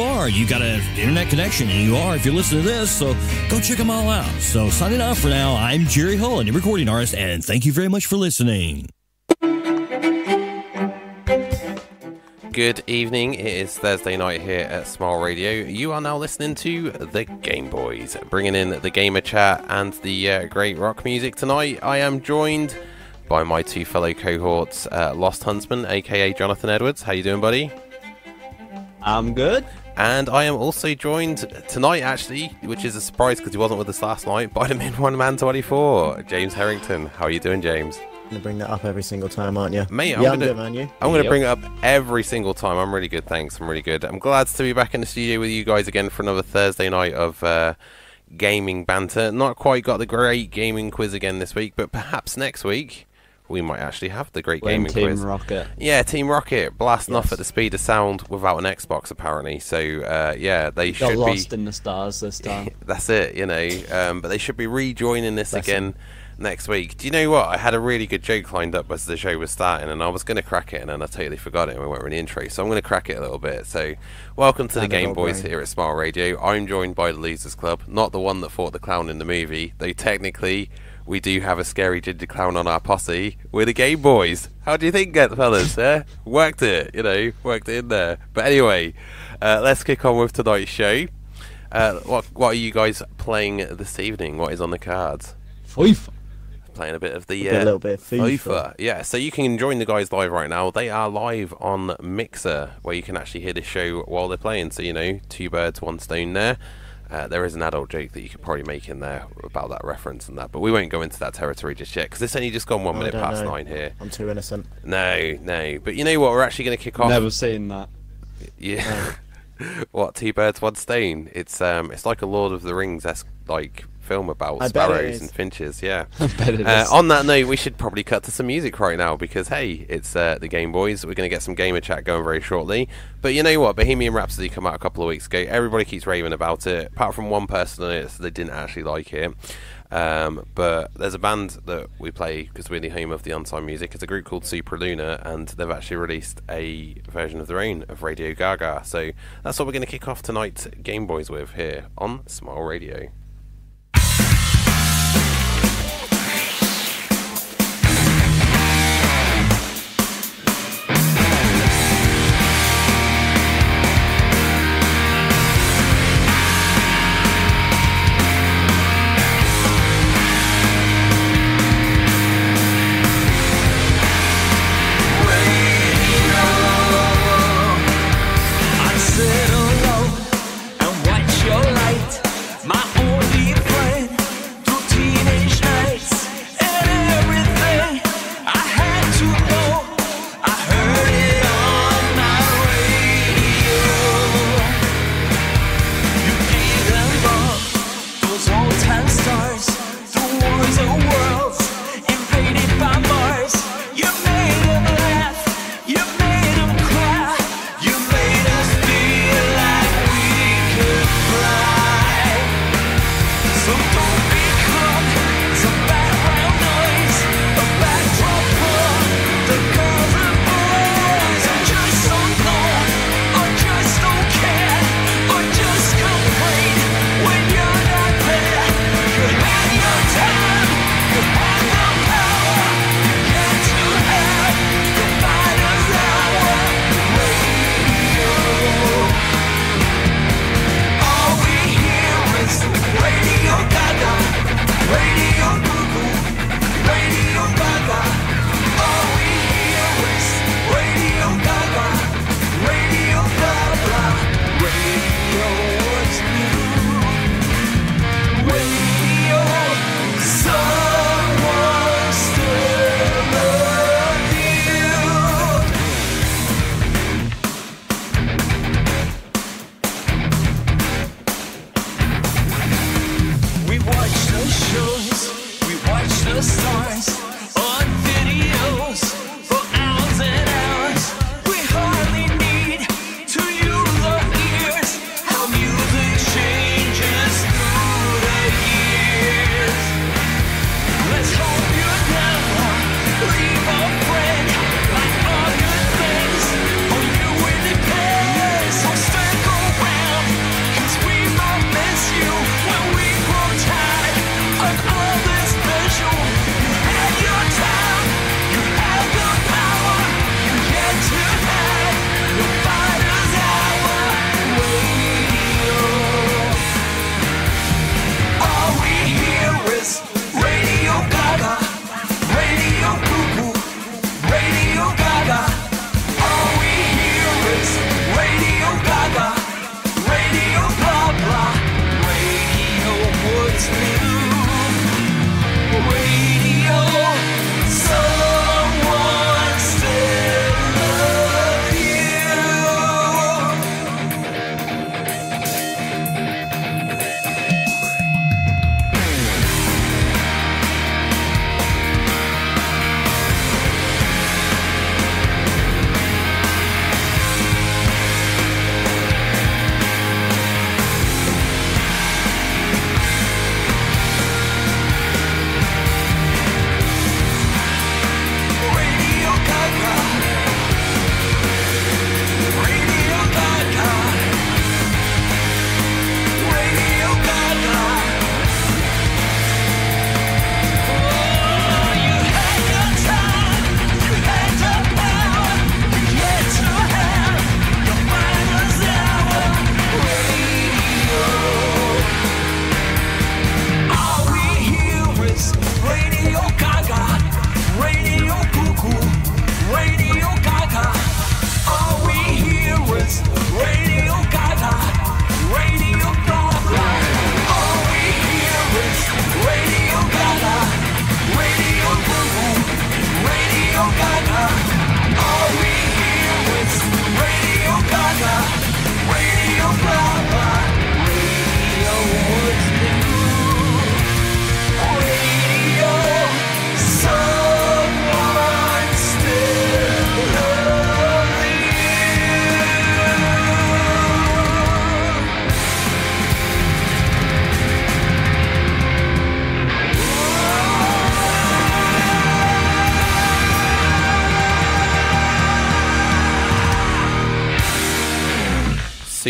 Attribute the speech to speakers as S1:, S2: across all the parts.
S1: you are. You got an internet connection, and you are if you're listening to this. So go check them all out. So signing off for now. I'm Jerry Hull, a recording artist, and thank you very much for listening.
S2: Good evening. It is Thursday night here at Smile Radio. You are now listening to the Game Boys, bringing in the gamer chat and the uh, great rock music tonight. I am joined by my two fellow cohorts, uh, Lost Huntsman, aka Jonathan Edwards. How you doing, buddy?
S3: I'm good.
S2: And I am also joined tonight, actually, which is a surprise because he wasn't with us last night, by the Min One Man 24, James Harrington. How are you doing, James?
S4: gonna bring that up every single time, aren't you?
S2: Mate, I'm
S4: yeah,
S2: gonna,
S4: I'm good, man. You?
S2: I'm gonna
S3: Yep.
S2: bring it up every single time. I'm really good, thanks. I'm really good. I'm glad to be back in the studio with you guys again for another Thursday night of uh, gaming banter. Not quite got the great gaming quiz again this week, but perhaps next week we might actually have the great gaming
S3: Team
S2: quiz.
S3: Rocket.
S2: Yeah, Team Rocket blasting off at the speed of sound without an Xbox, apparently. So uh, yeah, they
S3: Got
S2: should
S3: lost
S2: be.
S3: in the stars this time.
S2: That's it, you know. Um, but they should be rejoining this
S4: Bless
S2: again next week. Do you know what? I had a really good joke lined up as the show was starting, and I was going to crack it, and then I totally forgot it, and we went with the intro. So I'm going to crack it a little bit. So, welcome to the Game Boys
S4: brain.
S2: here at Smile Radio. I'm joined by the Losers Club, not the one that fought the clown in the movie, They technically. We do have a scary ginger clown on our posse. We're the Game Boys. How do you think, get fellas? Eh? Worked it, you know, worked it in there. But anyway, uh, let's kick on with tonight's show. Uh, what what are you guys playing this evening? What is on the cards?
S3: FIFA.
S2: Playing a bit of the
S4: A
S2: uh,
S4: little bit of FIFA.
S2: FIFA. Yeah, so you can join the guys live right now. They are live on Mixer, where you can actually hear the show while they're playing. So you know, two birds, one stone. There. Uh, there is an adult joke that you could probably make in there about that reference and that, but we won't go into that territory just yet because it's only just gone one minute past
S4: know.
S2: nine here.
S4: I'm too innocent.
S2: No, no, but you know what? We're actually going to kick off.
S3: Never seen that.
S2: Yeah. what? Two birds, one stone. It's um, it's like a Lord of the Rings esque like film about
S4: I
S2: sparrows and finches. Yeah. Uh, on that note, we should probably cut to some music right now because hey, it's uh, the Game Boys. We're going to get some gamer chat going very shortly. But you know what? Bohemian Rhapsody came out a couple of weeks ago. Everybody keeps raving about it, apart from one person on it, so they didn't actually like it. Um, but there's a band that we play because we're the home of the unsigned music. It's a group called Supralunar, and they've actually released a version of their own of Radio Gaga. So that's what we're going to kick off tonight's Game Boys with here on Smile Radio.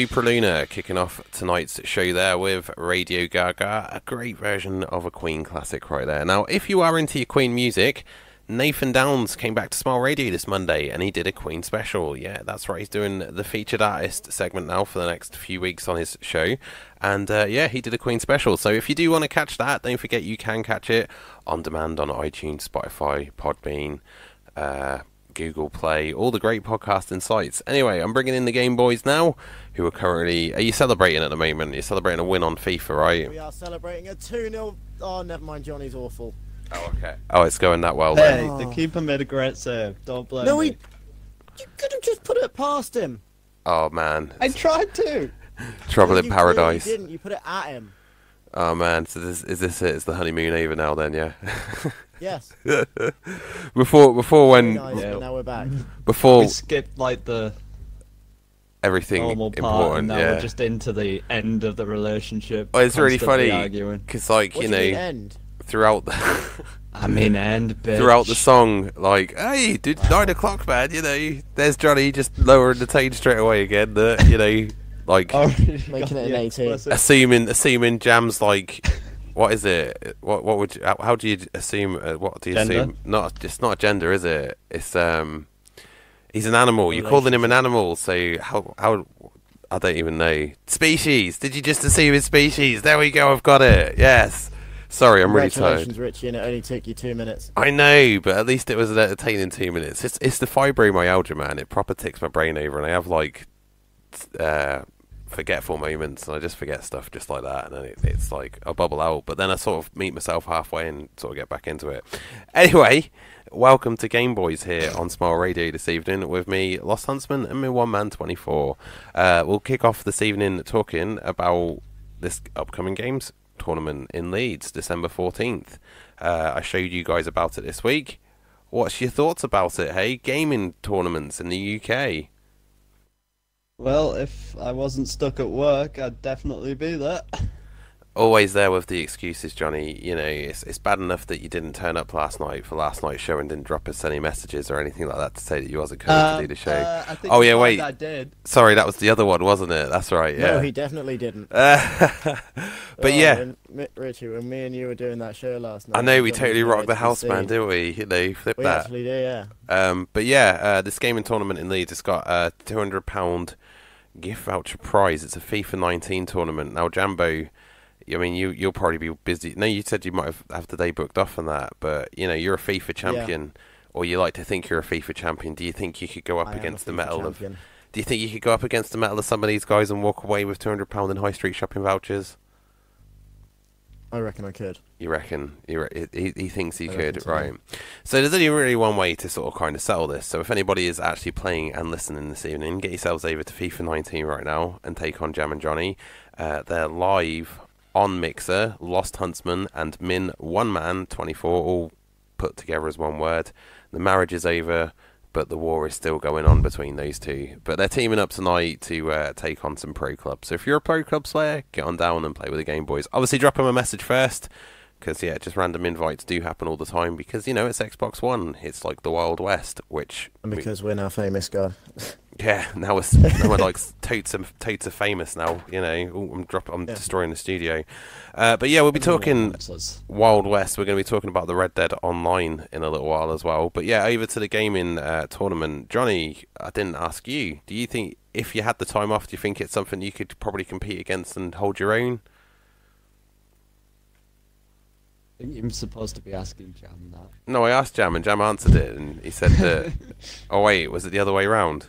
S2: Supralunar kicking off tonight's show there with Radio Gaga, a great version of a Queen classic right there. Now, if you are into your Queen music, Nathan Downs came back to Smile Radio this Monday and he did a Queen special. Yeah, that's right. He's doing the featured artist segment now for the next few weeks on his show. And uh, yeah, he did a Queen special. So if you do want to catch that, don't forget you can catch it on demand on iTunes, Spotify, Podbean. Uh, Google Play, all the great podcasting sites. Anyway, I'm bringing in the Game Boys now, who are currently. Are you celebrating at the moment? You're celebrating a win on FIFA, right?
S4: We are celebrating a 2 0. Oh, never mind, Johnny's awful.
S2: Oh, okay. Oh, it's going that well
S3: Hey,
S2: then.
S3: the oh. keeper made a great save. Don't blame
S4: No,
S3: me.
S4: he. You could have just put it past him.
S2: Oh man,
S3: I tried to.
S2: trouble
S4: No,
S2: in
S4: you clearly
S2: paradise.
S4: didn't. You put it at him.
S2: Oh man, so this, is this it? It's the honeymoon over now then, yeah.
S4: Yes.
S2: before before when
S4: nice,
S3: Yeah.
S4: now we're back.
S2: before
S3: We skipped like the
S2: everything
S3: normal part,
S2: important,
S3: and now
S2: yeah.
S3: we're just into the end of the relationship.
S2: Oh, it's really funny
S3: Arguing.
S2: because like
S4: What
S2: you
S4: do you
S2: know
S4: end?
S2: throughout the
S3: I mean, end bitch.
S2: throughout the song, like, hey, dude, nine o'clock, man. You know, there's Johnny just lowering the tone straight away again. That you know, like
S3: Already
S4: Making it an
S3: the
S4: 18.
S3: explicit-
S2: assuming assuming jams like. What is it? What what would you, how, how do you assume? Uh, what do you
S3: Gender?
S2: assume? Not it's not a gender, is it? It's um, he's an animal. You're calling him an animal, so how how I don't even know. Species? Did you just assume his species? There we go. I've got it. Yes. Sorry, I'm really tired.
S4: Congratulations, Richie, and it only took you two minutes.
S2: I know, but at least it was an entertaining two minutes. It's it's the fibromyalgia, man. It proper ticks my brain over, and I have like uh, forgetful moments, and I just forget stuff just like that, and then it, it's like I bubble out. But then I sort of meet myself halfway and sort of get back into it. Anyway, welcome to Game Boys here on Smile Radio this evening with me, Lost Huntsman, and me one man twenty four. Uh, we'll kick off this evening talking about this upcoming games tournament in Leeds, December 14th. Uh, I showed you guys about it this week. What's your thoughts about it, hey? Gaming tournaments in the UK.
S3: Well, if I wasn't stuck at work, I'd definitely be there.
S2: Always there with the excuses, Johnny. You know, it's, it's bad enough that you didn't turn up last night for last night's show and didn't drop us any messages or anything like that to say that you wasn't coming to do the show.
S3: uh, I think
S2: Oh, yeah, wait.
S3: I did.
S2: Sorry, that was the other one, wasn't it? That's right, yeah.
S4: No, he definitely didn't.
S2: but
S4: Oh,
S2: yeah,
S4: when, Richie, when me and you were doing that show last night,
S2: I know we totally rocked the house, man,
S4: seen.
S2: didn't we? You know, flip
S4: We
S2: that.
S4: actually do, yeah.
S2: Um, but yeah, uh, this gaming tournament in Leeds, it's got a two hundred pound gift voucher prize. It's a FIFA 19 tournament. Now, Jambo, I mean, you you'll probably be busy. No, you said you might have, have the day booked off on that, but you know, you're a FIFA champion, or you like to think you're a FIFA champion. Do you think you could go up
S4: I
S2: against the metal
S4: champion.
S2: of? Do you think you could go up against the metal of some of these guys and walk away with two hundred pound in high street shopping vouchers?
S4: I reckon I could.
S2: You reckon? You re- he, he thinks he
S4: I
S2: could,
S4: so.
S2: right? So there's only really one way to sort of kind of settle this. So if anybody is actually playing and listening this evening, get yourselves over to FIFA 19 right now and take on Jam and Johnny. Uh, they're live on Mixer, Lost Huntsman, and Min One Man 24, all put together as one word. The marriage is over, but the war is still going on between those two. But they're teaming up tonight to uh, take on some pro clubs. So if you're a pro club player, get on down and play with the Game Boys. Obviously, drop them a message first because yeah, just random invites do happen all the time because you know it's Xbox One. It's like the Wild West, which
S4: And
S2: we-
S4: because we're now famous, God.
S2: yeah, now it's now we're like totes are, totes are famous now. You know, Ooh, I'm drop, I'm
S4: Yeah.
S2: destroying the studio. Uh, but yeah, we'll be talking Wild West. We're going to be talking about the Red Dead Online in a little while as well. But yeah, over to the gaming uh, tournament. Johnny, I didn't ask you. Do you think if you had the time off, do you think it's something you could probably compete against and hold your own?
S3: I think you're supposed to be asking Jam that.
S2: No, I asked Jam and Jam answered it, and he said that. oh wait, was it the other way round?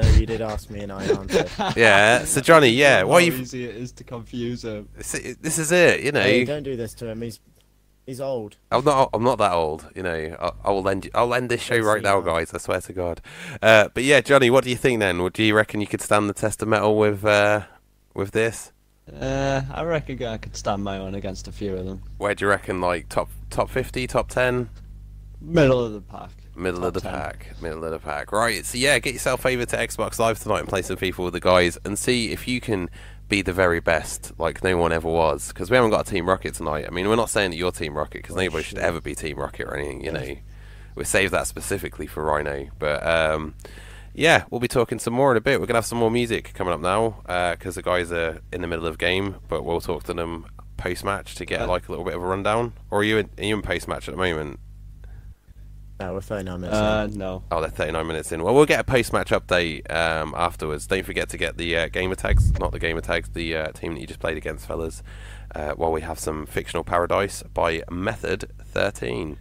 S4: No, you did ask me and I answered.
S2: Yeah. So Johnny, yeah, why
S3: How
S2: you?
S3: easy it is to confuse him.
S2: This this is it, you know.
S4: hey, don't do this to him. He's he's old.
S2: I'm not. I'm not that old. You know. I, I will end. I'll end this show
S4: Let's
S2: right now,
S4: now.
S2: guys. I swear to God. Uh, but yeah, Johnny, what do you think then? Would do you reckon you could stand the test of metal with uh, with this?
S3: Uh, I reckon I could stand my own against a few of them.
S2: Where do you reckon? Like top top fifty, top ten,
S3: Middle of the pack.
S2: Middle
S3: Top
S2: of the
S3: 10.
S2: pack, middle of the pack. Right. So yeah, get yourself over to Xbox Live tonight and play some FIFA with the guys and see if you can be the very best, like no one ever was. Because we haven't got a Team Rocket tonight. I mean, we're not saying that you're Team Rocket because
S4: Oh,
S2: nobody should ever be Team Rocket or anything. You know, we saved that specifically for Rhino. But um, yeah, we'll be talking some more in a bit. We're gonna have some more music coming up now because the guys are in the middle of game, but we'll talk to them post match to get
S3: Uh,
S2: like a little bit of a rundown. Or are you in, are you in post match at the moment?
S4: No, we're 39 minutes.
S3: Uh,
S4: in.
S3: no.
S2: Oh, they're 39 minutes in. Well, we'll get a post-match update um, afterwards. Don't forget to get the uh, gamer tags, not the gamer tags, the uh, team that you just played against, fellas. Uh, while we have some fictional paradise by Method 13.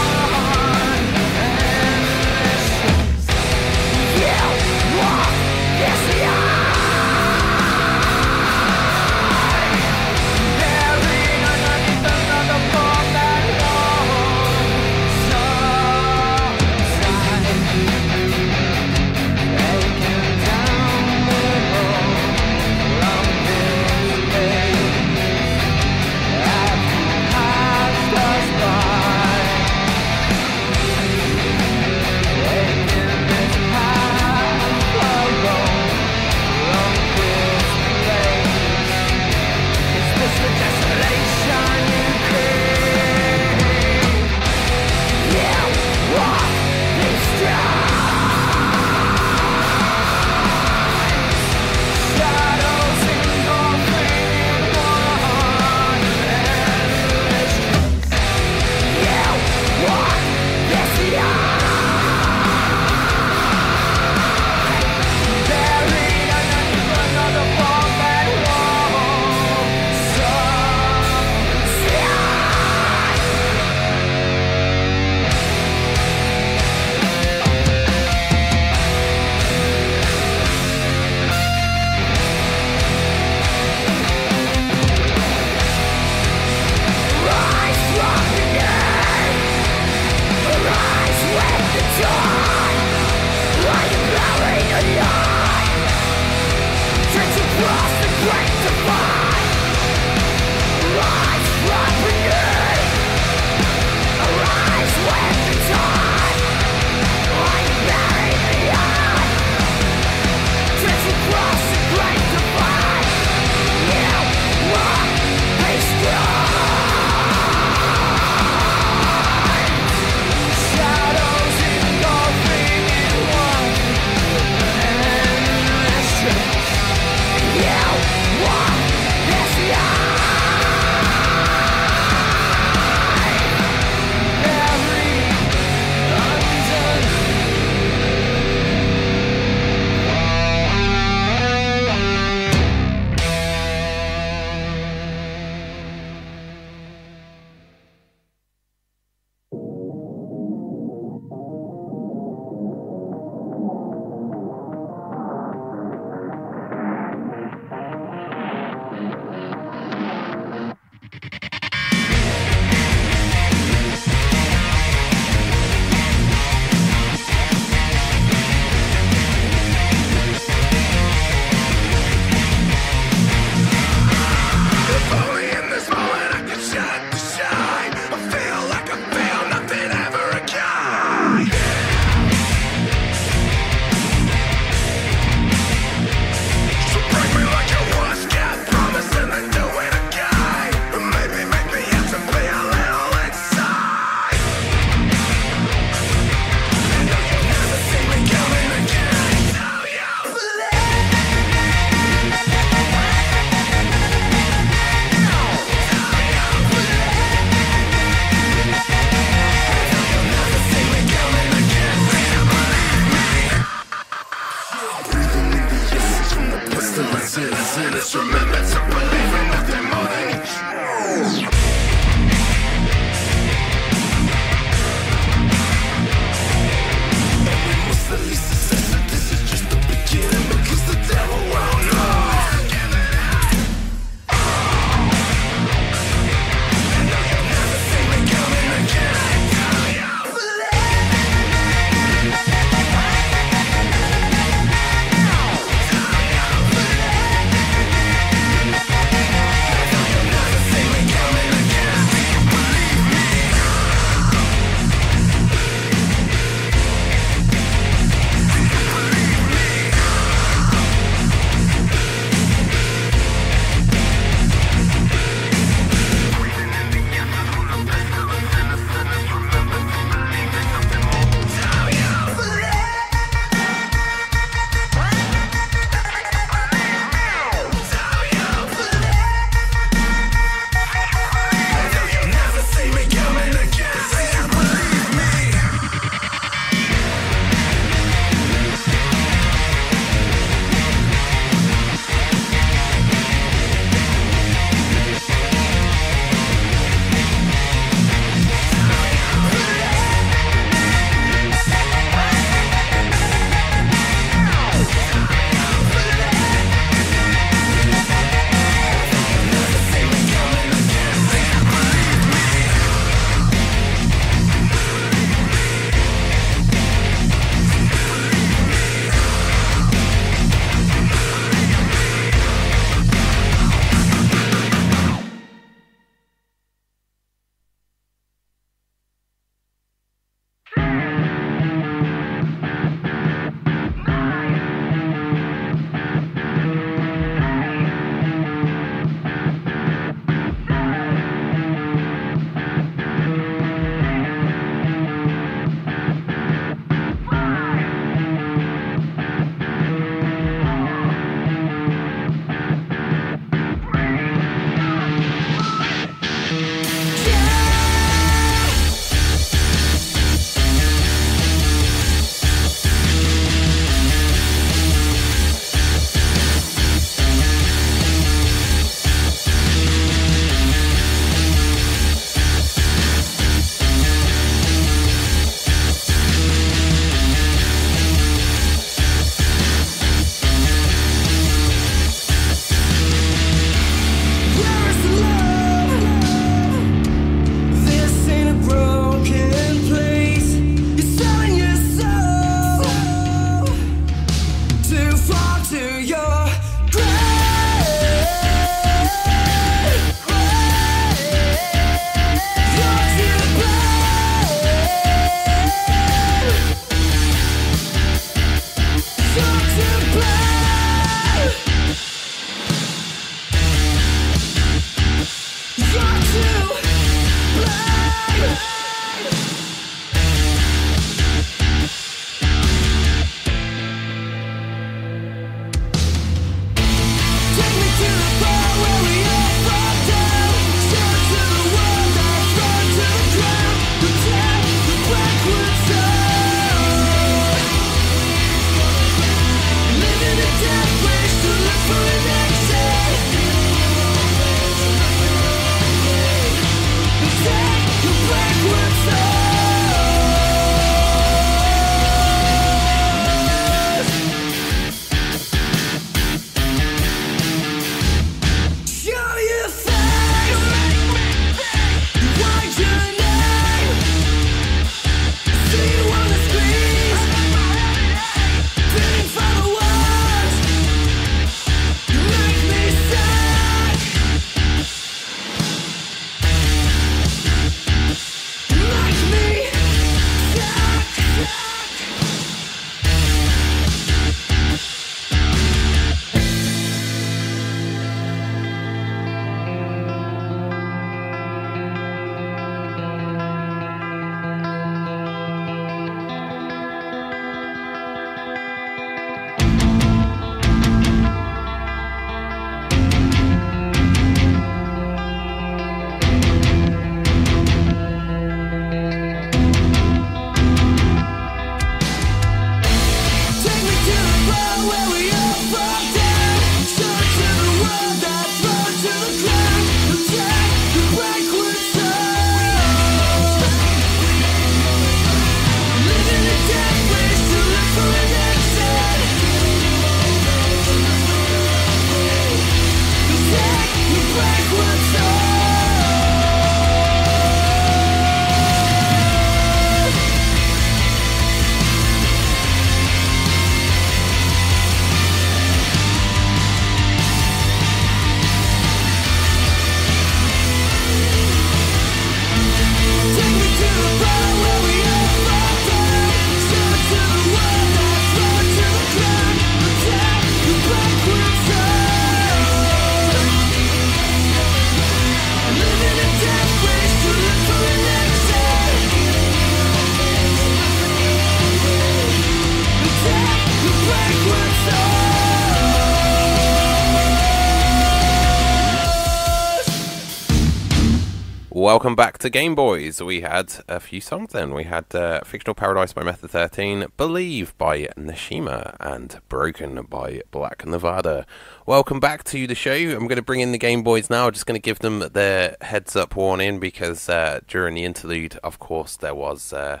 S2: Welcome back to Game Boys. We had a few songs then. We had uh, Fictional Paradise by Method 13, Believe by Neshiima, and Broken by Black Nevada. Welcome back to the show. I'm going to bring in the Game Boys now. I'm just going to give them their heads up warning because uh, during the interlude, of course, there was. Uh,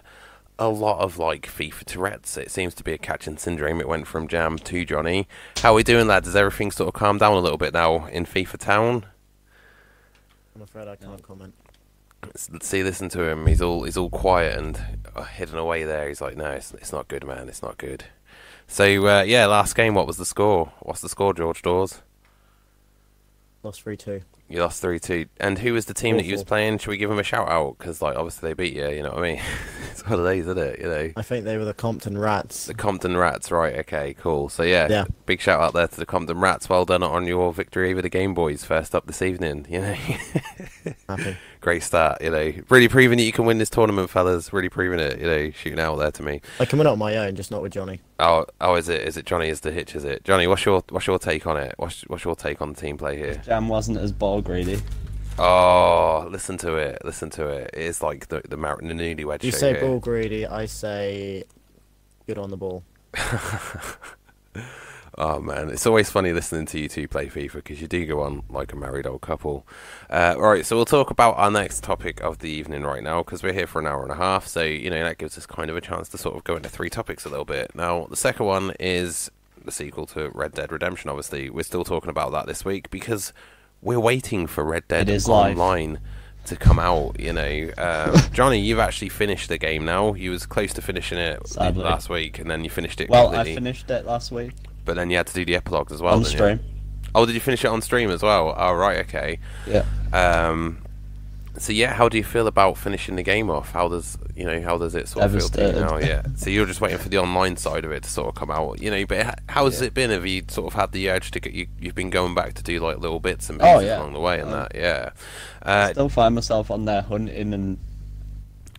S2: a lot of like FIFA Tourette's. It seems to be a catching syndrome. It went from Jam to Johnny. How are we doing, lads? Has everything sort of calmed down a little bit now in FIFA Town?
S4: I'm afraid I can't comment.
S2: See, listen to him. He's all he's all quiet and uh, hidden away there. He's like, no, it's, it's not good, man. It's not good. So uh, yeah, last game. What was the score? What's the score, George Dawes?
S4: Lost 3 2.
S2: You lost three two. And who was the team that you was playing? Should we give them a shout out? Because like obviously they beat you. You know what I mean? it's one of these, isn't it? You know.
S4: I think they were the Compton Rats.
S2: The Compton Rats, right? Okay, cool. So yeah,
S4: Yeah.
S2: big shout out there to the Compton Rats. Well done on your victory over the Game Boys. First up this evening. You know,
S4: Happy.
S2: Great start. You know, really proving that you can win this tournament, fellas. Really proving it. You know, shooting out there to me.
S4: I can win on my own, just not with Johnny.
S2: Oh, oh, is it? Is it Johnny? Is the hitch? Is it Johnny? What's your What's your take on it? What's What's your take on the team play here?
S3: Jam wasn't as ball greedy.
S2: Oh, listen to it. Listen to it. It's like the the, Mar- the newlywed
S4: You
S2: show
S4: say
S2: here.
S4: ball greedy, I say good on the ball.
S2: Oh man, it's always funny listening to you two play FIFA because you do go on like a married old couple. Uh, all right, so we'll talk about our next topic of the evening right now because we're here for an hour and a half. So you know that gives us kind of a chance to sort of go into three topics a little bit. Now, the second one is the sequel to Red Dead Redemption. Obviously, we're still talking about that this week because we're waiting for Red Dead
S3: is live.
S2: Online to come out. You know, um, Johnny, you've actually finished the game now. You was close to finishing it
S3: Sadly.
S2: last week, and then you finished it.
S3: Well, I finished it last week
S2: But then you had to do the epilogues as well.
S3: on
S2: didn't you?
S3: stream.
S2: Oh, did you finish it on stream as well? Oh, right, okay.
S3: Yeah.
S2: Um, so yeah, how do you feel about finishing the game off? How does you know how does it sort of feel to you now? Yeah. So you're just waiting for the online side of it to sort of come out, you know. But how has
S3: Yeah.
S2: it been? Have you sort of had the urge to get you? You've been going back to do like little bits and
S3: Oh, yeah.
S2: along the way and
S3: Oh.
S2: that. Yeah.
S3: I
S2: Uh,
S3: still find myself on there hunting and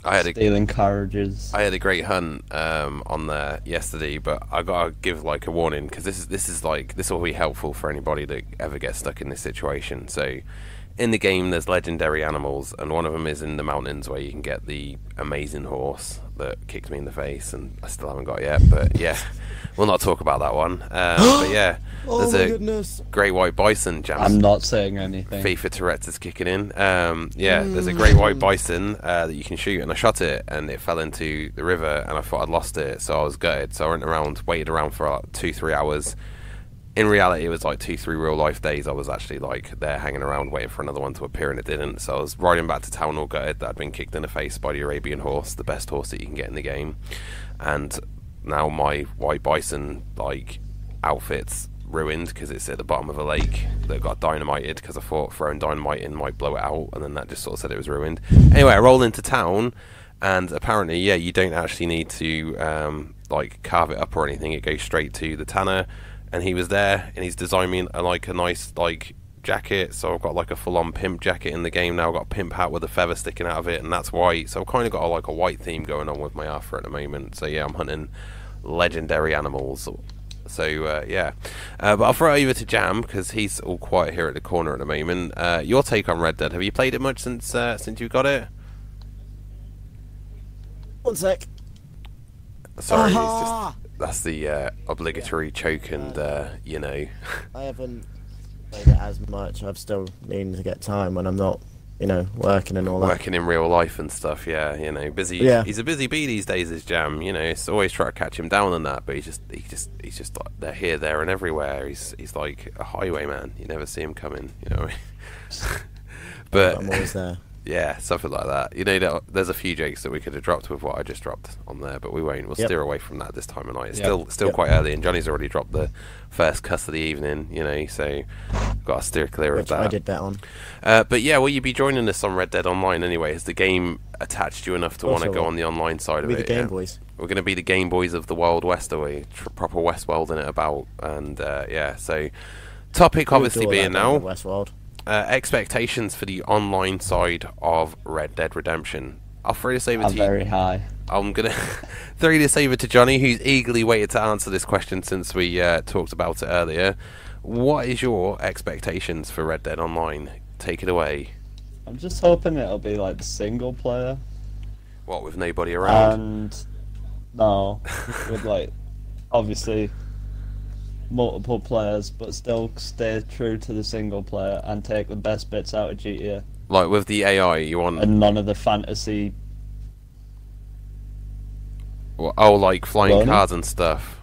S2: I had a
S3: carriages.
S2: I had a great hunt um, on there yesterday, but I gotta give like a warning because this is this is like this will be helpful for anybody that ever gets stuck in this situation. So, in the game, there's legendary animals, and one of them is in the mountains where you can get the amazing horse that kicked me in the face, and I still haven't got it yet. But yeah, we'll not talk about that one. Um, but yeah,
S4: Oh
S2: there's
S4: my
S2: a
S4: goodness.
S2: great white bison jam.
S3: I'm not saying anything.
S2: FIFA Tourette's is kicking in. Um, yeah, there's a great white bison uh, that you can shoot, and I shot it, and it fell into the river, and I thought I'd lost it, so I was gutted. So I went around, waited around for like two, three hours. In reality, it was like two, three real life days. I was actually like there hanging around waiting for another one to appear, and it didn't. So I was riding back to town all gutted that I'd been kicked in the face by the Arabian horse, the best horse that you can get in the game, and now my white bison like outfit's ruined because it's at the bottom of a lake that got dynamited because I thought throwing dynamite in might blow it out, and then that just sort of said it was ruined. Anyway, I roll into town, and apparently, yeah, you don't actually need to um, like carve it up or anything. It goes straight to the tanner, and he was there, and he's designed me a, like a nice like jacket. So I've got like a full-on pimp jacket in the game now. I've got a pimp hat with a feather sticking out of it, and that's white. So I've kind of got a, like a white theme going on with my Arthur at the moment. So yeah, I'm hunting legendary animals. So uh, yeah, uh, but I'll throw it over to Jam because he's all quiet here at the corner at the moment. Uh, your take on Red Dead? Have you played it much since uh, since you got it?
S4: One sec.
S2: Sorry,
S4: Aha!
S2: just that's the uh, obligatory choke and uh, you know.
S4: I haven't played it as much. I've still needing to get time when I'm not, you know, working and all that.
S2: working in real life and stuff. Yeah, you know, busy.
S4: Yeah.
S2: he's a busy bee these days. His jam, you know, it's always try to catch him down on that, but he just, he just, he's just like they're here, there, and everywhere. He's, he's like a highwayman. You never see him coming. You know. What I mean? but
S4: I'm always there.
S2: Yeah, something like that. You know, there's a few jokes that we could have dropped with what I just dropped on there, but we won't. We'll
S4: Yep.
S2: steer away from that this time of night. It's
S3: Yep.
S2: still still
S4: Yep.
S2: quite early, and Johnny's already dropped the first cuss of the evening. You know, so got to steer clear
S4: Which
S2: of that.
S4: I did bet on.
S2: Uh, but yeah, will you be joining us on Red Dead Online anyway? Has the game attached you enough to want to go on the online side of
S4: We
S2: it?
S4: the Game
S2: yeah?
S4: Boys.
S2: We're going to be the Game Boys of the Wild West, are we? Tr- proper West World in it about, and uh, yeah. So, topic obviously being now
S4: Westworld.
S2: Uh, expectations for the online side of Red Dead Redemption. I'll throw this over
S3: I'm
S2: to you.
S3: very high.
S2: I'm gonna throw this over to Johnny, who's eagerly waited to answer this question since we uh, talked about it earlier. What is your expectations for Red Dead Online? Take it away.
S3: I'm just hoping it'll be like single player
S2: What with nobody around?
S3: and no, with like obviously multiple players, but still stay true to the single player and take the best bits out of GTA
S2: like with the AI, you want
S3: and none of the fantasy.
S2: oh like flying
S3: Cloning?
S2: cars and stuff.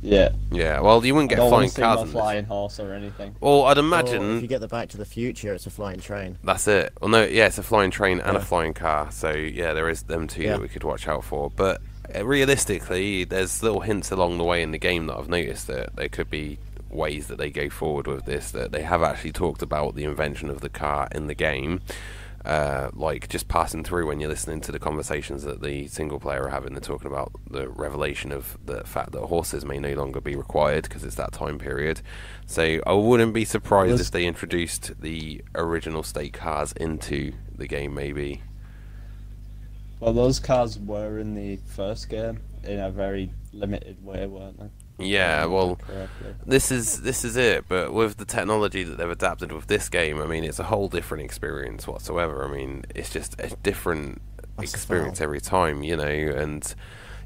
S3: Yeah,
S2: Yeah, well you wouldn't
S3: I
S2: get
S3: don't
S2: flying
S3: want to see
S2: cars.
S3: no flying horse or anything.
S2: Well, I'd
S4: Or
S2: imagine
S4: if you get the Back to the Future, it's a flying train.
S2: That's it. Well, no, yeah, it's a flying train and a flying car. So yeah, there is them two
S4: Yeah.
S2: that we could watch out for. But realistically, there's little hints along the way in the game that I've noticed that there could be ways that they go forward with this. That they have actually talked about the invention of the car in the game. Uh, like just passing through when you're listening to the conversations that the single player are having, they're talking about the revelation of the fact that horses may no longer be required because it's that time period. So I wouldn't be surprised if they introduced the original state cars into the game, maybe.
S3: Well, those cars were in the first game in a very limited way, weren't they?
S2: Yeah, well, this is this is it. But with the technology that they've adapted with this game, I mean, it's a whole different experience whatsoever. I mean, it's just a different
S4: That's
S2: experience every time, you know. And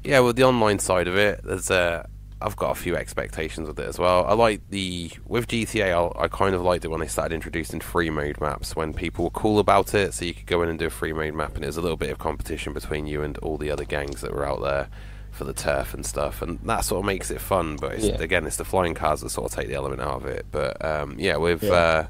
S2: yeah, with the online side of it, there's a I've got a few expectations with it as well. I like the with GTA. I, I kind of liked it when they started introducing free mode maps when people were cool about it. So you could go in and do a free mode map, and it was a little bit of competition between you and all the other gangs that were out there for the turf and stuff, and that sort of makes it fun. But it's,
S3: Yeah.
S2: again, it's the flying cars that sort of take the element out of it. But um, yeah, with
S4: Yeah.
S2: uh,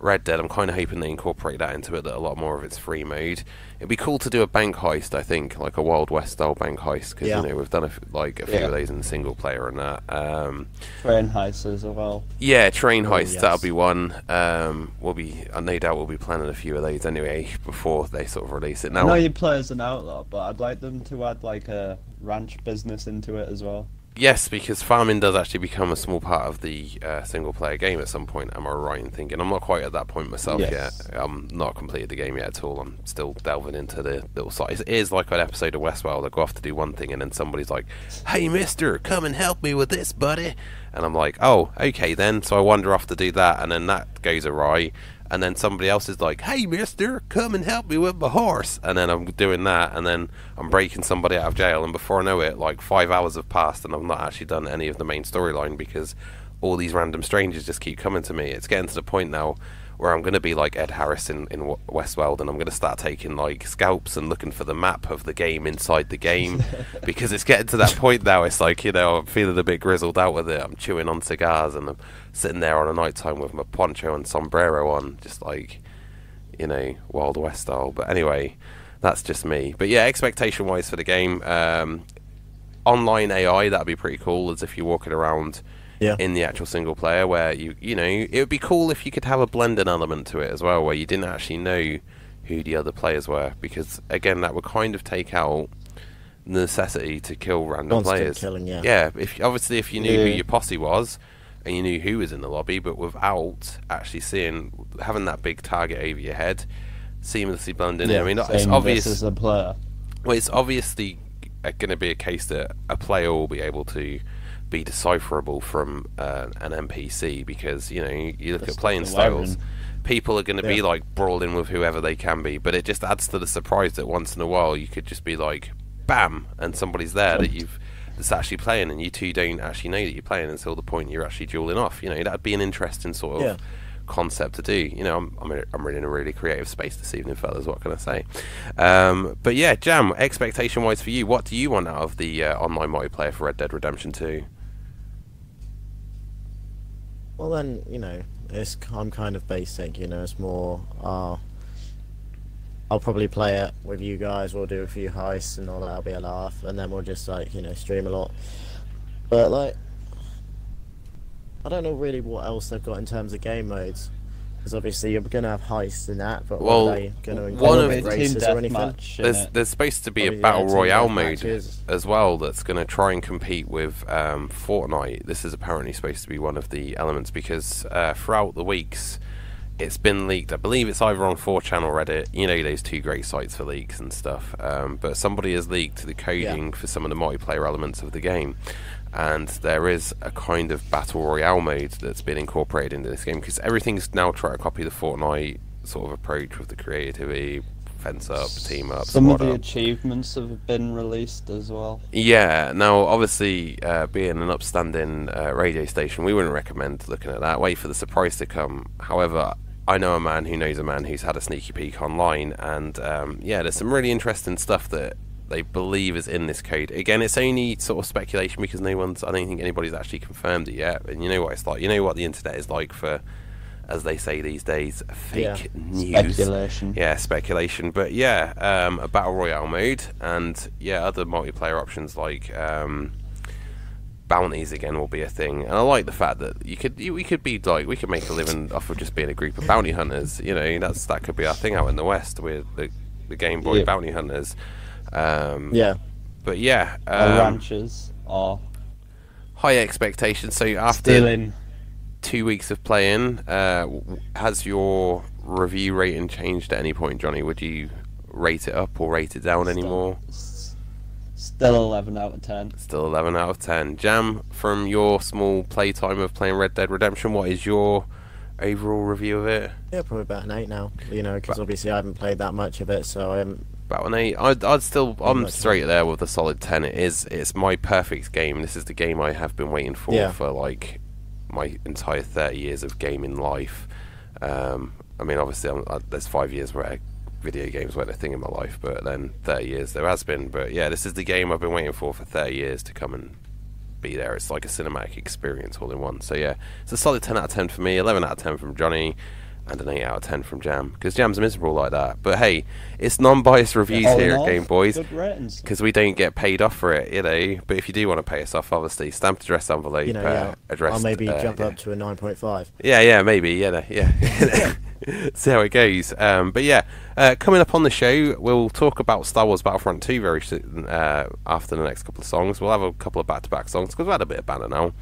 S2: Red Dead, I'm kind of hoping they incorporate that into it. That a lot more of it's free mode. It'd be cool to do a bank heist. I think, like a Wild West style bank heist, because
S4: Yeah.
S2: you know we've done a f like a few
S3: Yeah.
S2: of those in single player and that. Um,
S3: Train heists as well.
S2: yeah, train
S4: Oh,
S2: heist.
S4: yes.
S2: That'll be one. Um, we'll be, uh, no doubt, we'll be planning a few of those anyway before they sort of release it.
S3: Now, I know
S2: Now,
S3: you play as an outlaw, but I'd like them to add like a ranch business into it as well.
S2: Yes, because farming does actually become a small part of the uh, single player game at some point. Am I right in thinking? I'm not quite at that point myself
S3: Yes.
S2: yet. I'm not completed the game yet at all. I'm still delving into the little side. It is like an episode of Westworld. I go off to do one thing, and then somebody's like, "Hey, Mister, come and help me with this, buddy." And I'm like, "Oh, okay then." So I wander off to do that, and then that goes awry. And then somebody else is like, "Hey, Mister, come and help me with my horse." And then I'm doing that, and then I'm breaking somebody out of jail. And before I know it, like five hours have passed, and I've not actually done any of the main storyline because all these random strangers just keep coming to me. It's getting to the point now where I'm going to be like Ed Harris in, in Westworld and I'm going to start taking like scalps and looking for the map of the game inside the game because it's getting to that point now. It's like, you know, I'm feeling a bit grizzled out with it. I'm chewing on cigars and I'm sitting there on a night time with my poncho and sombrero on, just like, you know, Wild West style. But anyway, that's just me. But yeah, expectation wise for the game, um, online AI, that'd be pretty cool as if you're walking around
S4: Yeah.
S2: in the actual single player where you you know it would be cool if you could have a blending element to it as well where you didn't actually know who the other players were because again that would kind of take out the necessity to kill random
S4: Constant
S2: players
S4: killing, yeah.
S2: yeah if obviously if you knew who your posse was and you knew who was in the lobby but without actually seeing having that big target over your head seamlessly blending in I mean it's
S3: Saying
S2: obvious
S3: as a player.
S2: well, it's obviously going to be a case that a player will be able to be decipherable from uh, an NPC because you know you, you look
S3: That's
S2: at playing styles. People are going to be like brawling with whoever they can be, but it just adds to the surprise that once in a while you could just be like, bam, and somebody's there that you've that's actually playing, and you two don't actually know that you're playing until the point you're actually dueling off. You know that'd be an interesting sort of
S4: Yeah.
S2: concept to do. You know, I'm I'm, in- I'm really in a really creative space this evening, fellas. What can I say? Um, but yeah, Jam. Expectation wise for you, what do you want out of the uh, online multiplayer for Red Dead Redemption Two?
S4: Well, then you know, it's I'm kind of basic. You know, it's more. Uh, I'll probably play it with you guys. We'll do a few heists and all that. That'll be a laugh, and then we'll just like you know stream a lot. But like, I don't know really what else they've got in terms of game modes. Because obviously you're gonna have heists in that, but
S2: well,
S4: are they gonna
S2: one
S4: include
S2: of-
S4: with
S3: Team
S4: races or anything?
S3: deathmatch in
S2: There's there's supposed to be a battle
S4: team
S2: royale mode
S4: is-
S2: as well that's going to try and compete with um, Fortnite. This is apparently supposed to be one of the elements because uh, throughout the weeks it's been leaked. I believe it's either on 4chan or Reddit. You know those two great sites for leaks and stuff. Um, but somebody has leaked the coding for some of the multiplayer elements of the game. And there is a kind of battle royale mode that's been incorporated into this game because everything's now trying to copy the Fortnite sort of approach with the creativity, fence up, team up,
S3: Some of the
S2: up.
S3: achievements have been released as well.
S2: Yeah, now obviously, uh, being an upstanding uh, radio station, we wouldn't recommend looking at that. Wait for the surprise to come. However, I know a man who knows a man who's had a sneaky peek online, and um, yeah, there's some really interesting stuff that they believe is in this code. Again, it's only sort of speculation because no one's, I don't think anybody's actually confirmed it yet. And you know what it's like. You know what the internet is like for, as they say these days, fake news.
S3: Speculation.
S2: Yeah, speculation. But yeah, um, a battle royale mode, and yeah, other multiplayer options like um, bounties again will be a thing. And I like the fact that you could, you, we could be like, we could make a living off of just being a group of bounty hunters. You know, that's that could be our thing out in the west with the the Game Boy
S3: Yeah.
S2: bounty hunters. Um,
S4: Yeah.
S2: But yeah,
S3: Our
S2: um,
S3: ranchers are
S2: high expectations. So after
S3: stealing.
S2: two weeks of playing, uh, has your review rating changed at any point, Johnny? Would you rate it up or rate it down anymore?
S3: Still 11 out of 10.
S2: Still 11 out of 10. Jam, from your small playtime of playing Red Dead Redemption, what is your overall review of it?
S4: Yeah, probably about an eight now. You know, because obviously I haven't played that much of it, so I haven't.
S2: About an 8. I'd, I'd still, I'm straight there with a solid 10. It is, it's my perfect game. This is the game I have been waiting for
S4: Yeah.
S2: for like my entire 30 years of gaming life. Um, I mean, obviously, I'm, uh, there's five years where video games weren't a thing in my life, but then 30 years there has been. But yeah, this is the game I've been waiting for for 30 years to come and be there. It's like a cinematic experience all in one. So yeah, it's a solid 10 out of 10 for me, 11 out of 10 from Johnny, and an 8 out of 10 from Jam. Because Jam's miserable like that. But hey, it's non-biased reviews
S3: in
S2: here at Game Boys because we don't get paid off for it, you know. But if you do want to pay us off, obviously, stamped address envelope,
S4: You know,
S2: uh,
S4: yeah.
S2: address.
S4: I'll maybe
S2: uh,
S4: jump
S2: yeah.
S4: up to a 9.5.
S2: Yeah, yeah, maybe, yeah, no, yeah. See how it goes. Um, but yeah, uh, coming up on the show, we'll talk about Star Wars Battlefront 2 very soon. Uh, after the next couple of songs, we'll have a couple of back-to-back songs because we've had a bit of banner now.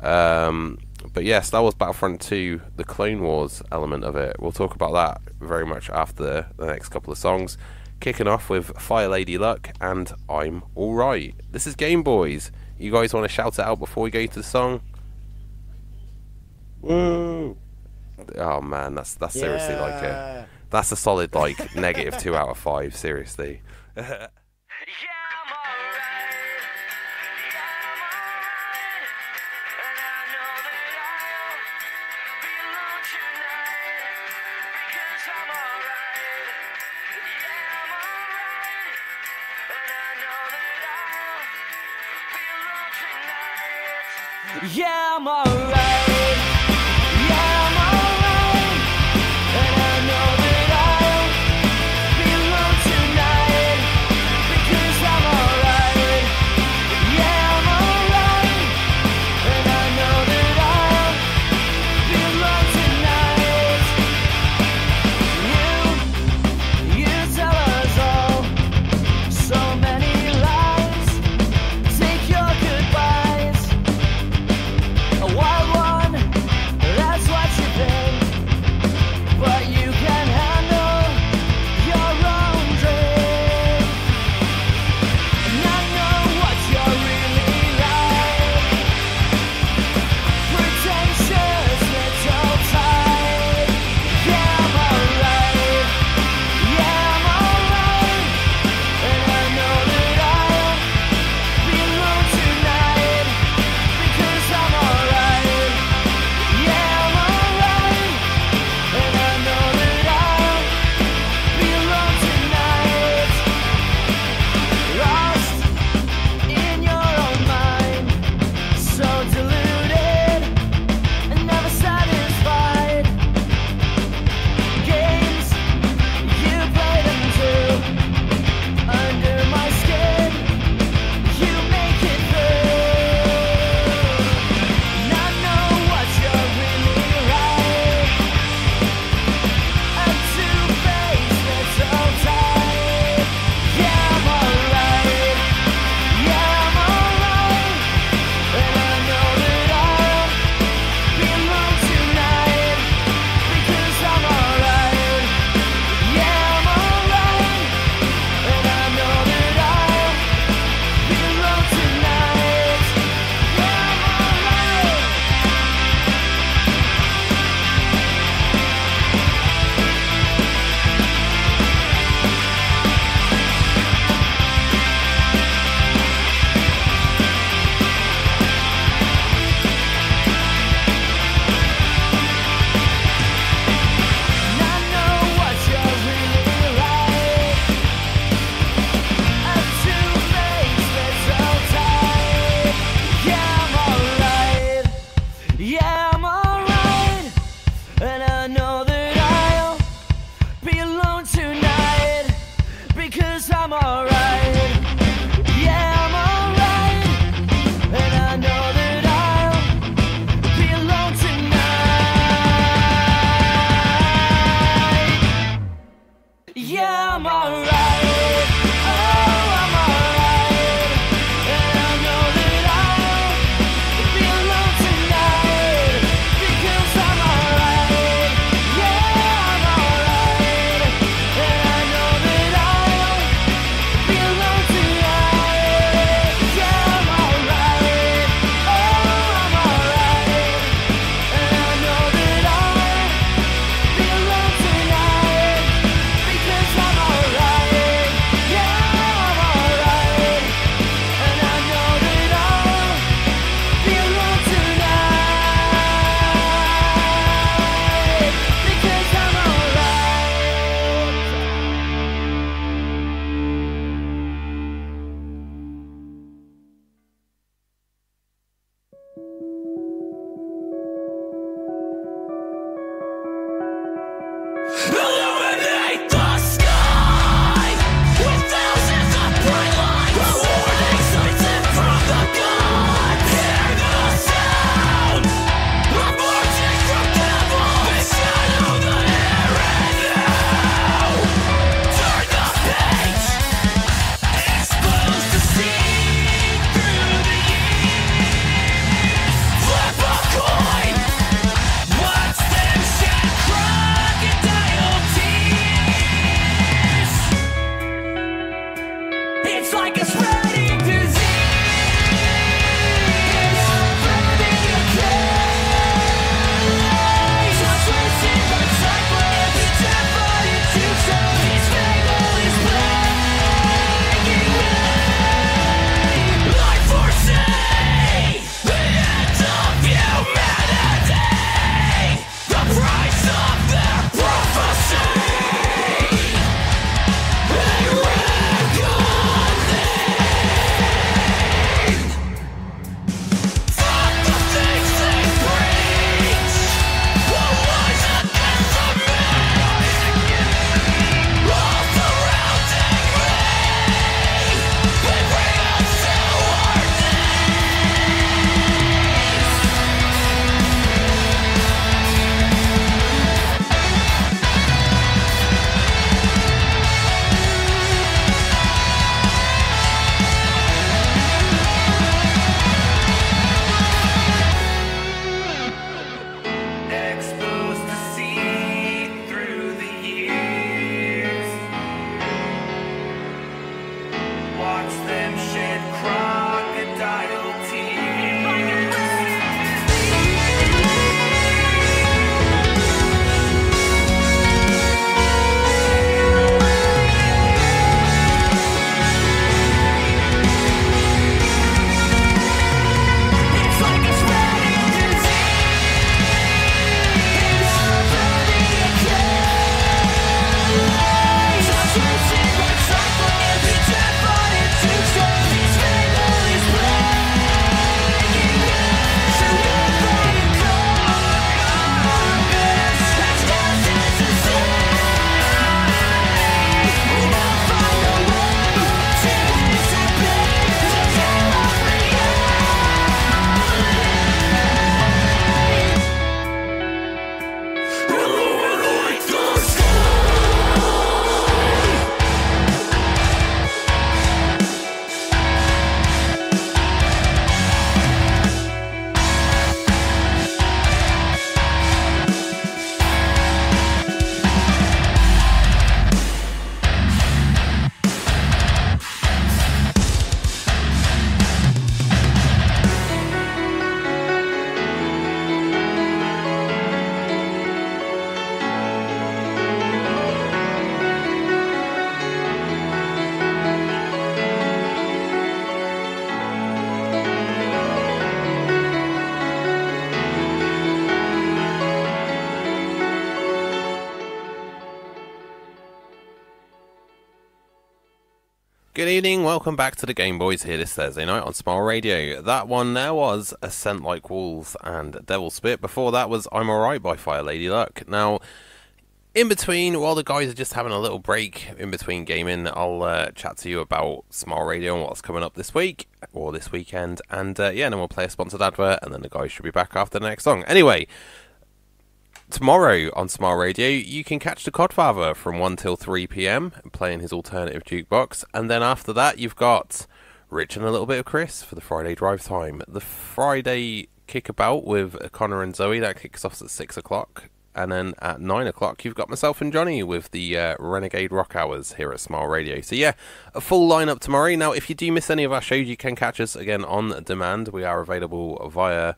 S2: Um, but yes, that was Battlefront 2, the Clone Wars element of it, we'll talk about that very much after the next couple of songs. Kicking off with Fire Lady Luck and I'm Alright. This is Game Boys. You guys want to shout it out before we go to the song?
S3: Woo!
S2: Oh man, that's that's seriously like a
S4: Yeah.
S2: that's a solid like negative two out of five. Seriously.
S5: Yeah, I'm alright.
S2: Evening, welcome back to the Game Boys here this Thursday night on Smile Radio. That one there was A Scent Like Wolves and Devilspit. Before that was I'm Alright by Fire Lady Luck. Now, in between, while the guys are just having a little break in between gaming, I'll uh, chat to you about Smile Radio and what's coming up this week or this weekend. And uh, yeah, then we'll play a sponsored advert and then the guys should be back after the next song. Anyway, tomorrow on Smile Radio, you can catch the Codfather from 1 till 3 pm playing his alternative jukebox. And then after that, you've got Rich and a little bit of Chris for the Friday drive time. The Friday kickabout with Connor and Zoe that kicks off at 6 o'clock. And then at 9 o'clock, you've got myself and Johnny with the uh, Renegade Rock Hours here at Smile Radio. So, yeah, a full lineup tomorrow. Now, if you do miss any of our shows, you can catch us again on demand. We are available via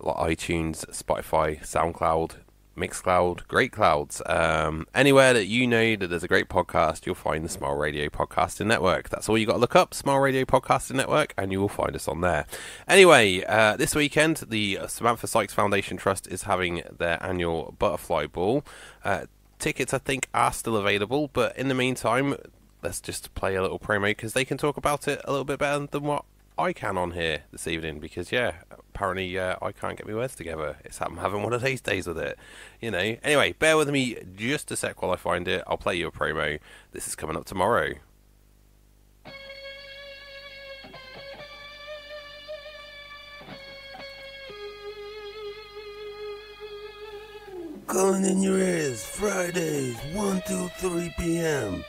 S2: iTunes, Spotify, SoundCloud, Mixcloud, Great Clouds. Um, anywhere that you know that there's a great podcast, you'll find the Smile Radio Podcasting Network. That's all you got to look up, Smile Radio Podcasting Network, and you will find us on there. Anyway, uh, this weekend, the Samantha Sykes Foundation Trust is having their annual Butterfly Ball. Uh, tickets, I think, are still available, but in the meantime, let's just play a little promo because they can talk about it a little bit better than what I can on here this evening because yeah, apparently uh, I can't get my words together. It's I'm having one of these days with it, you know. Anyway, bear with me just a sec while I find it. I'll play you a promo. This is coming up tomorrow.
S6: Calling in your ears, Fridays, 1 to 3 p.m.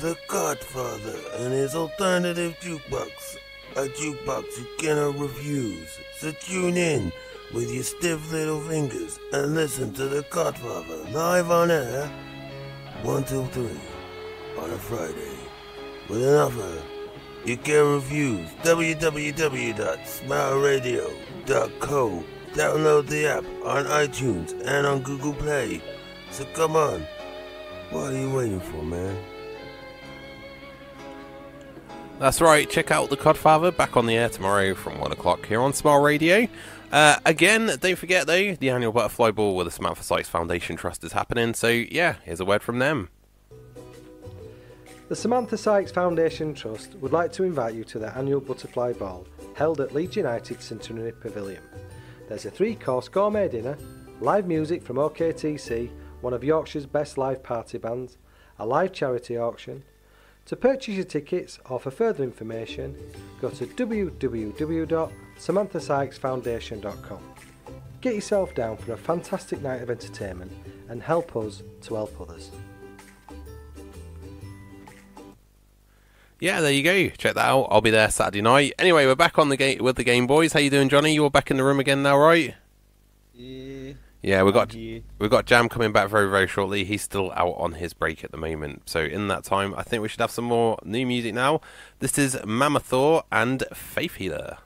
S6: The Codfather and his alternative jukebox. A jukebox you cannot refuse. So tune in with your stiff little fingers and listen to The Codfather live on air, 1 till 3 on a Friday with an offer You get refuse. www.smileradio.co. Download the app on iTunes and on Google Play. So come on. What are you waiting for, man?
S2: That's right. Check out The Codfather back on the air tomorrow from 1 o'clock here on Smile Radio. Uh, again, don't forget though, the annual Butterfly Ball with the Samantha Sykes Foundation Trust is happening. So, yeah, here's a word from them.
S7: The Samantha Sykes Foundation Trust would like to invite you to their annual Butterfly Ball held at Leeds United Centenary Pavilion. There's a three course gourmet dinner, live music from OKTC, one of Yorkshire's best live party bands, a live charity auction. To purchase your tickets or for further information, go to www.samanthasykesfoundation.com. Get yourself down for a fantastic night of entertainment and help us to help others.
S2: Yeah, there you go. Check that out. I'll be there Saturday night. Anyway, we're back on the game with the Game Boys. How you doing, Johnny? You're back in the room again now, right?
S3: Yeah.
S2: We got
S3: Yeah.
S2: we've got Jam coming back very very shortly. He's still out on his break at the moment. So in that time, I think we should have some more new music now. This is Mammothor and Faith Healer.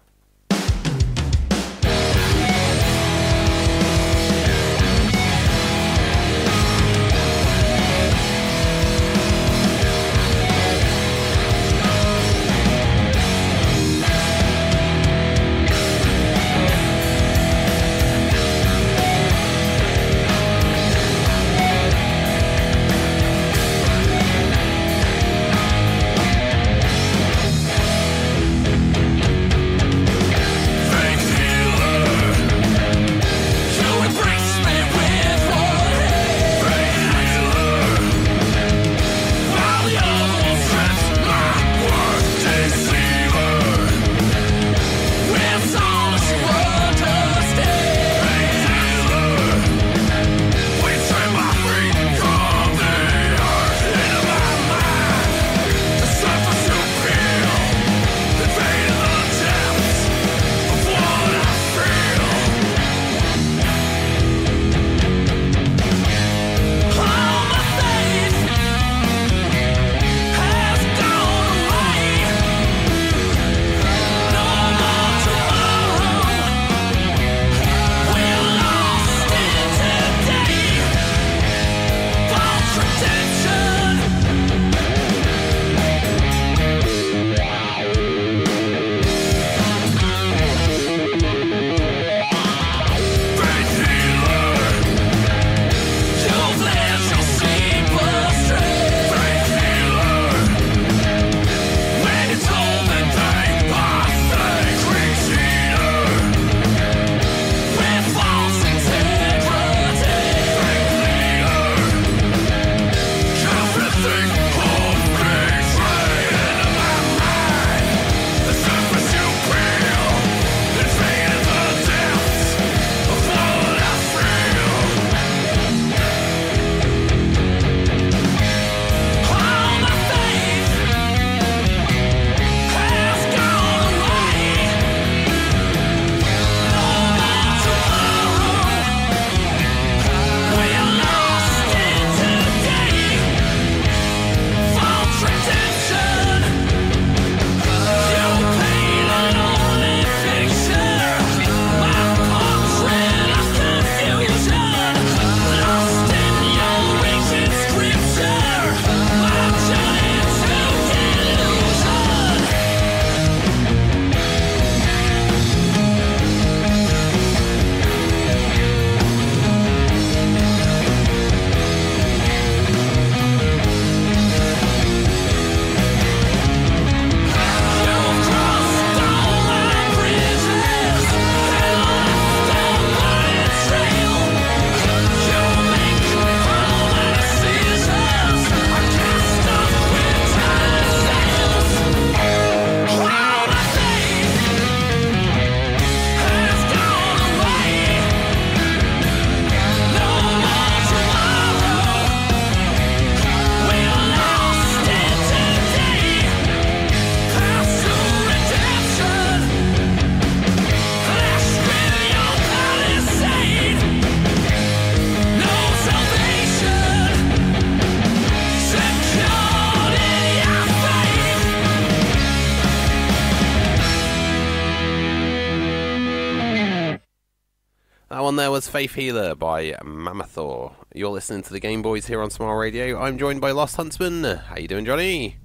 S2: Was Faith Healer by Mammothor. You're listening to the Game Boys here on Smile Radio. I'm joined by Lost Huntsman. How you doing, Johnny?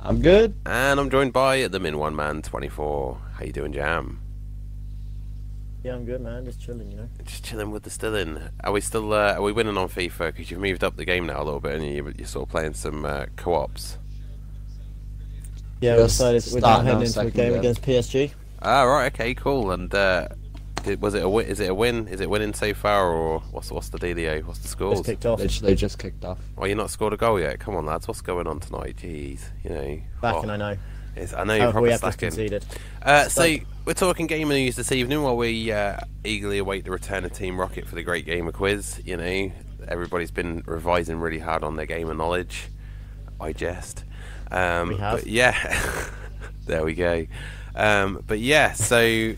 S3: I'm good.
S2: And I'm joined by the Min One Man 24. How you doing, Jam?
S4: Yeah, I'm good, man. Just chilling, you know.
S2: Just chilling with the Stillin. Are we still? Uh, are we winning on FIFA? Because you've moved up the game now a little bit, and you, you're sort of playing some uh, co-ops.
S4: Yeah, we
S3: Just
S4: decided we're now
S3: starting
S4: heading into a game
S3: game.
S4: against PSG.
S2: Ah, right. Okay, cool. And uh, did, was it a win? Is it a win? Is it winning so far, or what's what's the dealio? What's the scores?
S4: Just kicked off.
S3: Literally just kicked off.
S2: Well, you're not scored a goal yet. Come on, lads. What's going on tonight? Jeez, you know.
S4: Back
S2: oh,
S4: and I know.
S2: it's- I know you're
S4: Oh,
S2: probably
S4: we just
S2: slacking.
S4: conceded.
S2: Uh, so we're talking game news this evening while we uh, eagerly await the return of Team Rocket for the Great Gamer Quiz. You know, everybody's been revising really hard on their gamer knowledge. I jest. Um,
S4: We have.
S2: But yeah, there we go. Um, but yeah, so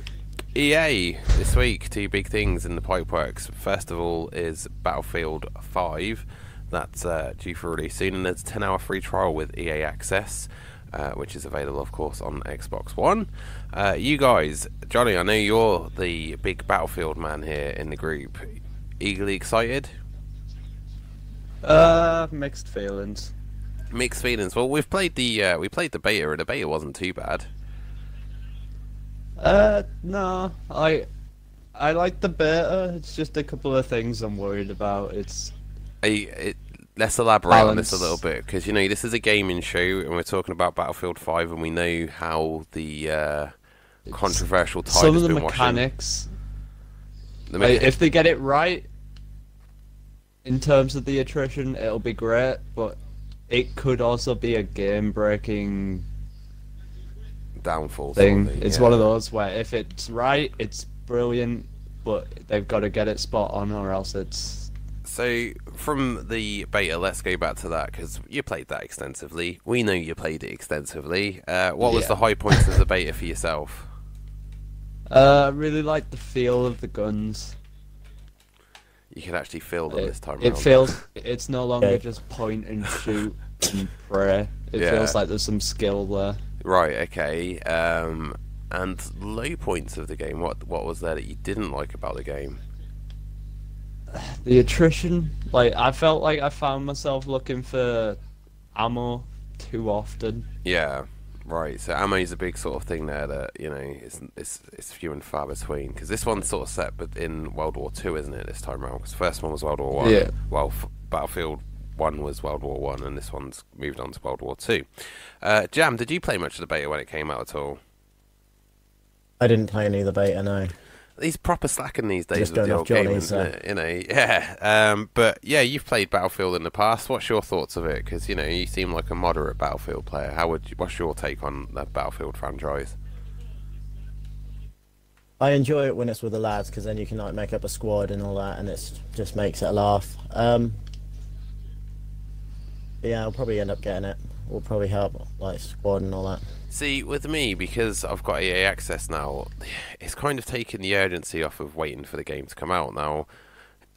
S2: EA this week, two big things in the pipeworks. First of all is Battlefield 5. That's uh, due for release soon, and there's a 10 hour free trial with EA Access, uh, which is available, of course, on Xbox One. Uh, you guys, Johnny, I know you're the big Battlefield man here in the group. Eagerly excited?
S3: Uh, mixed feelings.
S2: Mixed feelings. Well, we've played the uh, we played the beta, and the beta wasn't too bad.
S3: Uh, no, I, I like the beta. It's just a couple of things I'm worried about. It's
S2: you- it, let's elaborate on this a little bit because you know this is a gaming show, and we're talking about Battlefield Five, and we know how the uh, controversial tide
S3: some of the mechanics.
S2: The mecha-
S3: if they get it right, in terms of the attrition, it'll be great. But it could also be a game-breaking
S2: downfall
S3: thing.
S2: sort of
S3: It's
S2: yeah.
S3: one of those where if it's right, it's brilliant, but they've got to get it spot on, or else it's
S2: So from the beta, let's go back to that because you played that extensively. We know you played it extensively. Uh, what was
S3: Yeah.
S2: the high points of the beta for yourself?
S3: Uh, I really like the feel of the guns.
S2: You can actually feel them
S3: It,
S2: this time
S3: it
S2: round.
S3: feels it's no longer
S4: Yeah.
S3: just point and shoot and pray. It
S2: Yeah.
S3: feels like there's some skill there.
S2: Right. Okay. Um, and low points of the game. What what was there that you didn't like about the game?
S3: The attrition, like I felt like I found myself looking for ammo too often.
S2: Yeah. Right. So ammo is a big sort of thing there that you know it's it's it's few and far between because this one's sort of set but in World War Two, isn't it? This time around because first one was World War One.
S3: Yeah.
S2: Well, f- Battlefield One was World War One, and this one's moved on to World War Two. Uh, Jam, did you play much of the beta when it came out at all?
S4: I didn't play any of the beta, no.
S2: He's proper slacking these days
S4: Just
S2: with the old
S4: off
S2: game, it? You know, yeah. Um, but yeah, you've played Battlefield in the past. What's your thoughts of it? Because you know, you seem like a moderate Battlefield player. How would you, what's your take on the Battlefield franchise?
S4: I enjoy it when it's with the lads because then you can like make up a squad and all that, and it just makes it a laugh. Um, yeah, I'll probably end up getting it. We'll probably help like squad and all that.
S2: See, with me, because I've got EA access now, it's kind of taken the urgency off of waiting for the game to come out. Now,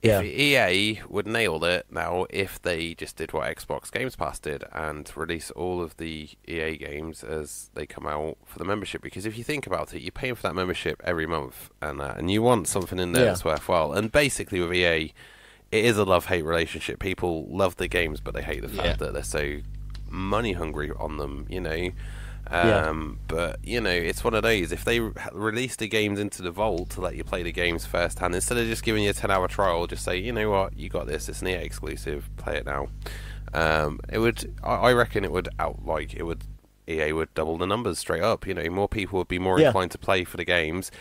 S4: Yeah.
S2: if EA would nail it now if they just did what Xbox Games Pass did and release all of the EA games as they come out for the membership. Because if you think about it, you're paying for that membership every month, and uh, and you want something in there
S4: Yeah.
S2: that's worthwhile. And basically, with EA, it is a love-hate relationship. People love the games, but they hate the fact
S3: Yeah.
S2: that they're so money hungry on them. You know.
S4: Yeah.
S2: Um, But you know, it's one of those. If they re- release the games into the vault to let you play the games firsthand, instead of just giving you a ten-hour trial, just say, you know what, you got this. It's an EA exclusive. Play it now. Um, it would. I, I reckon it would out like it would. EA would double the numbers straight up. You know, more people would be more
S4: Yeah.
S2: inclined to play for the games,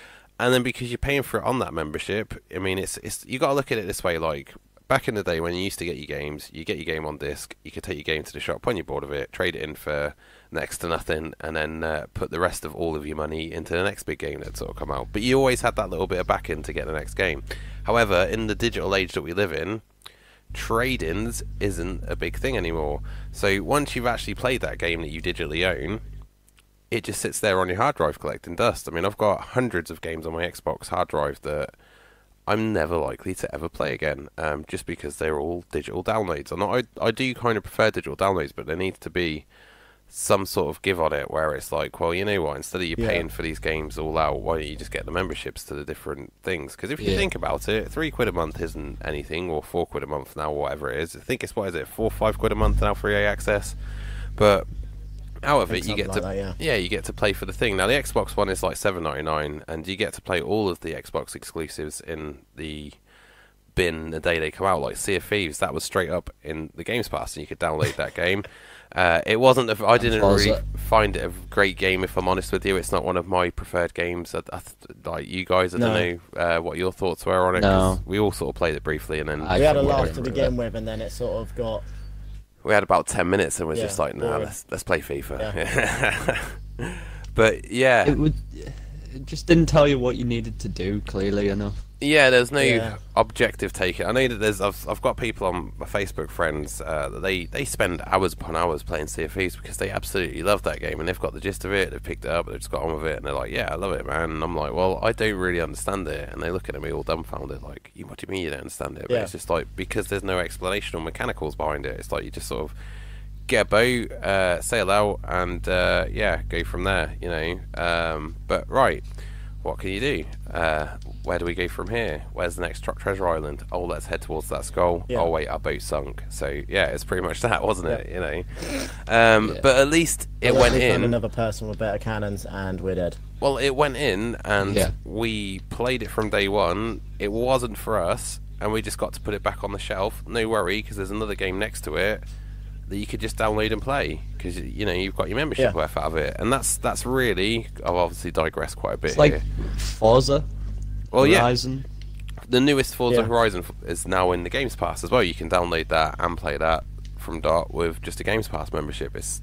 S2: and then because you're paying for it on that membership, I mean, it's it's you got to look at it this way. Like back in the day when you used to get your games, you get your game on disc, you could take your game to the shop when you're bored of it, trade it in for next to nothing, and then uh, put the rest of all of your money into the next big game that sort of come out. But you always had that little bit of backing to get the next game. However, in the digital age that we live in, trade-ins isn't a big thing anymore. So once you've actually played that game that you digitally own, it just sits there on your hard drive collecting dust. I mean, I've got hundreds of games on my Xbox hard drive that I'm never likely to ever play again, um, just because they're all digital downloads. And I, I do kind of prefer digital downloads, but there needs to be some sort of give on it where it's like, well, you know what? Instead of you
S3: Yeah.
S2: paying for these games all out, why don't you just get the memberships to the different things? Because if you
S8: Yeah.
S2: think about it, three quid a month isn't anything, or four quid a month now, whatever it is. I think it's what is it, four five quid a month now for EA access, but out of it you get to
S4: that, yeah.
S2: you get to play for the thing. Now the Xbox One is like seven ninety nine, and you get to play all of the Xbox exclusives in the bin the day they come out. Like Sea of Thieves, that was straight up in the Games Pass, and you could download that game. Uh, it wasn't. A, I didn't really
S8: Forza.
S2: find it a great game. If I'm honest with you, it's not one of my preferred games. I, I, th- like you guys, I
S4: No.
S2: don't know uh, what your thoughts were on it.
S8: No.
S2: we all sort of played it briefly, and then
S8: I
S4: we had a laugh to begin with, and then it sort of got.
S2: We had about ten minutes, and was
S4: Yeah,
S2: just like, nah,
S4: boring.
S2: let's let's play FIFA. but yeah,
S8: It would. It just didn't tell you what you needed to do clearly enough.
S2: Yeah, there's no
S4: Yeah.
S2: objective taken. I know that there's. I've, I've got people on my Facebook friends uh, that they they spend hours upon hours playing Sea of Thieves because they absolutely love that game and they've got the gist of it. They've picked it up. They've just got on with it and they're like, yeah, I love it, man. And I'm like, well, I don't really understand it. And they look at me all dumbfounded, like, "You- what do you mean you don't understand it? But
S4: Yeah.
S2: it's just like because there's no explanation or mechanicals behind it. It's like you just sort of get a boat, uh, sail out, and uh, yeah, go from there. You know. Um, but right, what can you do? Uh, where do we go from here? Where's the next tr- treasure island? Oh, let's head towards that skull.
S4: Yeah.
S2: Oh wait, our boat sunk. So yeah, it's pretty much that, wasn't it? You know. Um,
S8: Yeah.
S2: But at least it
S4: Unless
S2: went in.
S4: Another person with better cannons, and we're dead.
S2: Well, it went in, and
S8: Yeah.
S2: we played it from day one. It wasn't for us, and we just got to put it back on the shelf. No worry, because there's another game next to it that you could just download and play because you know you've got your membership
S4: Yeah.
S2: worth out of it, and that's that's really. I've obviously digressed quite a bit
S8: It's like
S2: here.
S8: Forza,
S2: Well, yeah,
S8: Horizon.
S2: the newest Forza
S4: Yeah.
S2: Horizon is now in the Games Pass as well. You can download that and play that from Dot with just a Games Pass membership. It's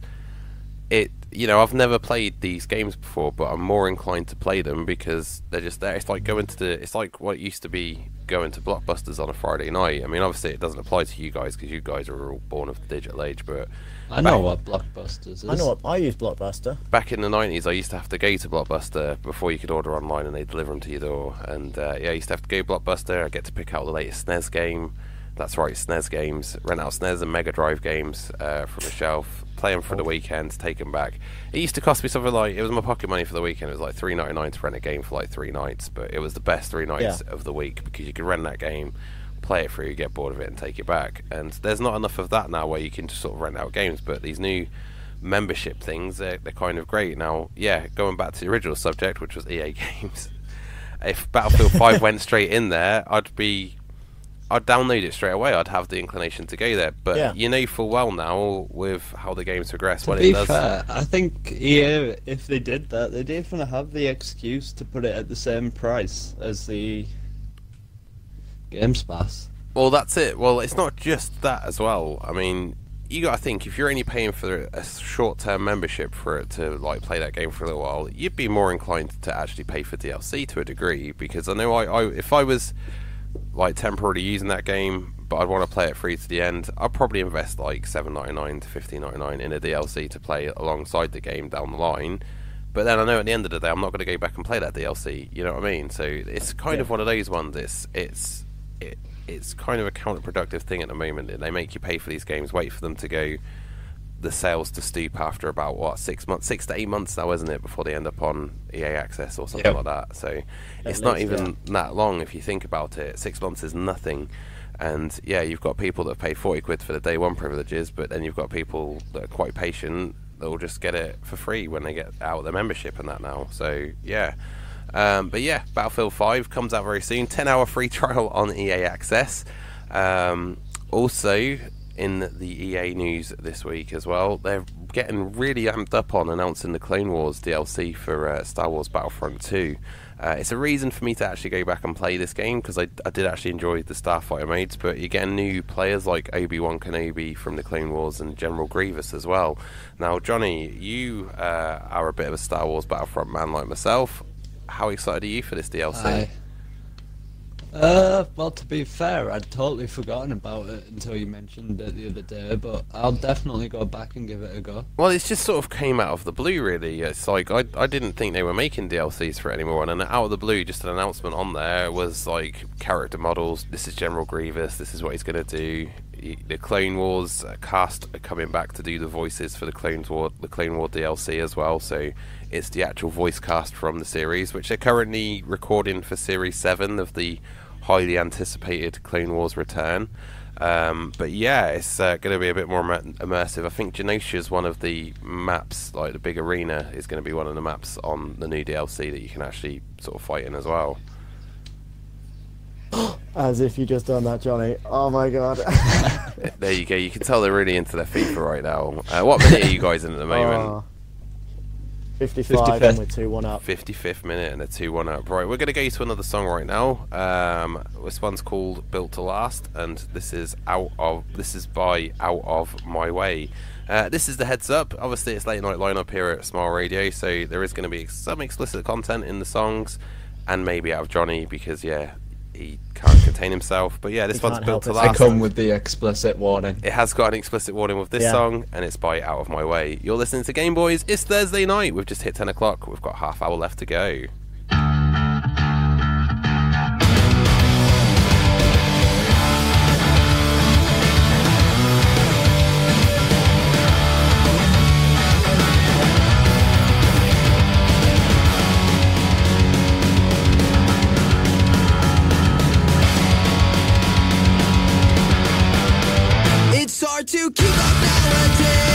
S2: it. You know, I've never played these games before, but I'm more inclined to play them because they're just there. It's like going to the. It's like what it used to be going to Blockbusters on a Friday night. I mean, obviously it doesn't apply to you guys because you guys are all born of the digital age, but
S8: I know what Blockbusters is.
S4: I know what I use Blockbuster.
S2: back in the nineties, I used to have to go to Blockbuster before you could order online, and they deliver them to your door. And uh, yeah, I used to have to go to Blockbuster. I get to pick out the latest SNES game. That's right, SNES games. Rent out SNES and Mega Drive games uh, from the shelf. Play them for the weekend, take them back. It used to cost me something like it was my pocket money for the weekend. It was like three ninety nine to rent a game for like three nights, but it was the best three nights of the week because you could rent that game, play it through, get bored of it, and take it back. And there's not enough of that now where you can just sort of rent out games. But these new membership things, they're, they're kind of great. Now, yeah, going back to the original subject, which was EA games. If Battlefield 5 went straight in there, I'd be. I'd download it straight away. I'd have the inclination to go there. But
S4: Yeah.
S2: you know full well now, with how the games progress,
S8: To
S2: when
S8: be
S2: it does.
S8: fair, I think EA, if they did that, they'd even have the excuse to put it at the same price as the Games Pass.
S2: Well, that's it. Well, it's not just that as well. I mean, you got to think if you're only paying for a short-term membership for it to like play that game for a little while, you'd be more inclined to actually pay for DLC to a degree. Because I know I, I if I was like temporarily using that game, but I'd want to play it free to the end, I'd probably invest like seven ninety nine to fifteen ninety nine in a DLC to play alongside the game down the line. But then I know at the end of the day, I'm not going to go back and play that DLC. You know what I mean? So it's kind of one of those ones. It's it's it, it's kind of a counterproductive thing at the moment. They make you pay for these games, wait for them to go, the sales to stoop after about what six months, six to eight months now, isn't it, before they end up on EA Access or something
S8: Yep.
S2: like that. So it's not even that long if you think about it. Six months is nothing. And yeah, you've got people that pay forty quid for the day one privileges, but then you've got people that are quite patient that will just get it for free when they get out of their membership and that now. So yeah. Um, but yeah, Battlefield 5 comes out very soon. 10 hour free trial on EA Access. Um, also, in the EA news this week as well, they're getting really amped up on announcing the Clone Wars DLC for uh, Star Wars Battlefront 2. Uh, it's a reason for me to actually go back and play this game because I, I did actually enjoy the Starfighter modes, but you're getting new players like Obi Wan Kenobi from the Clone Wars and General Grievous as well. Now, Johnny, you uh, are a bit of a Star Wars Battlefront man like myself. How excited are you for this DLC?
S8: Uh, well, to be fair, I'd totally forgotten about it until you mentioned it the other day, but I'll definitely go back and give it a go.
S2: Well, it's just sort of came out of the blue, really. It's like I, I didn't think they were making DLCs for it anymore, and out of the blue, just an announcement on there was like character models. This is General Grievous. This is what he's gonna do. the Clone Wars uh, cast are coming back to do the voices for the Clone War, the Clone War DLC as well. So it's the actual voice cast from the series, which they're currently recording for Series Seven of the highly anticipated Clone Wars return. Um, but yeah, it's uh, going to be a bit more immersive. I think Geonosis is one of the maps, like the big arena, is going to be one of the maps on the new DLC that you can actually sort of fight in as well.
S4: As if you just done that, Johnny. Oh my god.
S2: There you go. You can tell they're really into their FIFA right now. Uh, what minute are you guys in at the moment?
S4: Oh. 55
S8: 55th.
S4: and we're 2 1 up.
S2: 55th minute and a 2 1 up. Right, we're going to go to another song right now. Um, this one's called Built to Last, and this is out of this is by Out of My Way. Uh, this is the heads up. Obviously, it's late night lineup here at Smile Radio, so there is going to be some explicit content in the songs, and maybe out of Johnny because yeah, he can't contain himself. But yeah, this
S4: He
S2: one's built to
S4: last.
S8: I come with the explicit warning.
S2: It has got an explicit warning with this
S4: Yeah.
S2: song, and it's by Out of My Way. You're listening to Game Boys. It's Thursday night. We've just hit 10 o'clock. We've got half hour left to go.
S5: Hard to keep up nowadays.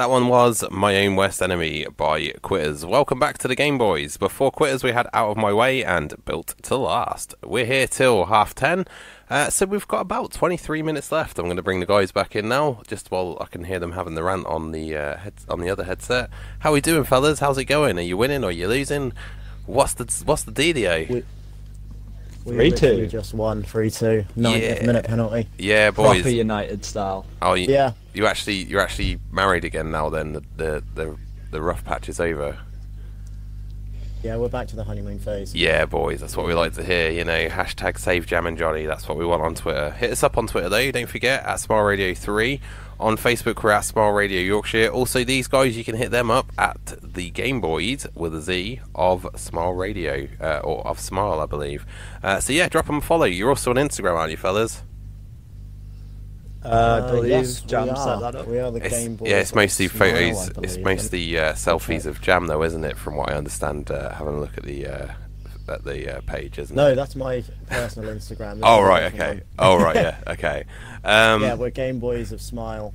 S2: That one was My Own Worst Enemy by Quitters. Welcome back to the Game Boys. Before Quitters, we had Out of My Way and Built to Last. We're here till half ten, uh, so we've got about 23 minutes left. I'm going to bring the guys back in now, just while I can hear them having the rant on the uh, head- on the other headset. How we doing, fellas? How's it going? Are you winning or are you losing? What's the what's the dealio?
S3: We-
S4: We
S8: Three, two.
S4: just won 3 2. 90th
S2: Yeah.
S4: minute penalty.
S2: yeah, boys.
S8: Proper United style.
S2: Oh, you,
S4: Yeah.
S2: you actually you're actually married again now. Then the the the, the rough patch is over.
S4: Yeah, we're back to the honeymoon phase.
S2: Yeah, boys, that's what we like to hear. You know, hashtag save Jam and Johnny. That's what we want on Twitter. Hit us up on Twitter though. Don't forget at Smile Radio Three. On Facebook, we're at Smile Radio Yorkshire. Also, these guys, you can hit them up at the Game Boys with a Z of Smile Radio uh, or of Smile, I believe. Uh, so yeah, drop them a follow. You're also on Instagram, aren't you, fellas?
S8: Uh, I believe
S4: yes,
S8: Jam
S4: we
S8: set
S4: are.
S8: that up.
S4: We are the
S2: It's,
S4: Game Boys.
S2: yeah, it's mostly
S4: Smile,
S2: photos.
S4: I
S2: It's mostly uh, selfies of Jam, though, isn't it? From what I understand, uh, having a look at the uh, at the uh, page, isn't
S4: No,
S2: it?
S4: that's my personal Instagram. This
S2: Oh right, okay. Oh right, yeah, okay. Um,
S4: yeah, we're Game Boys of Smile.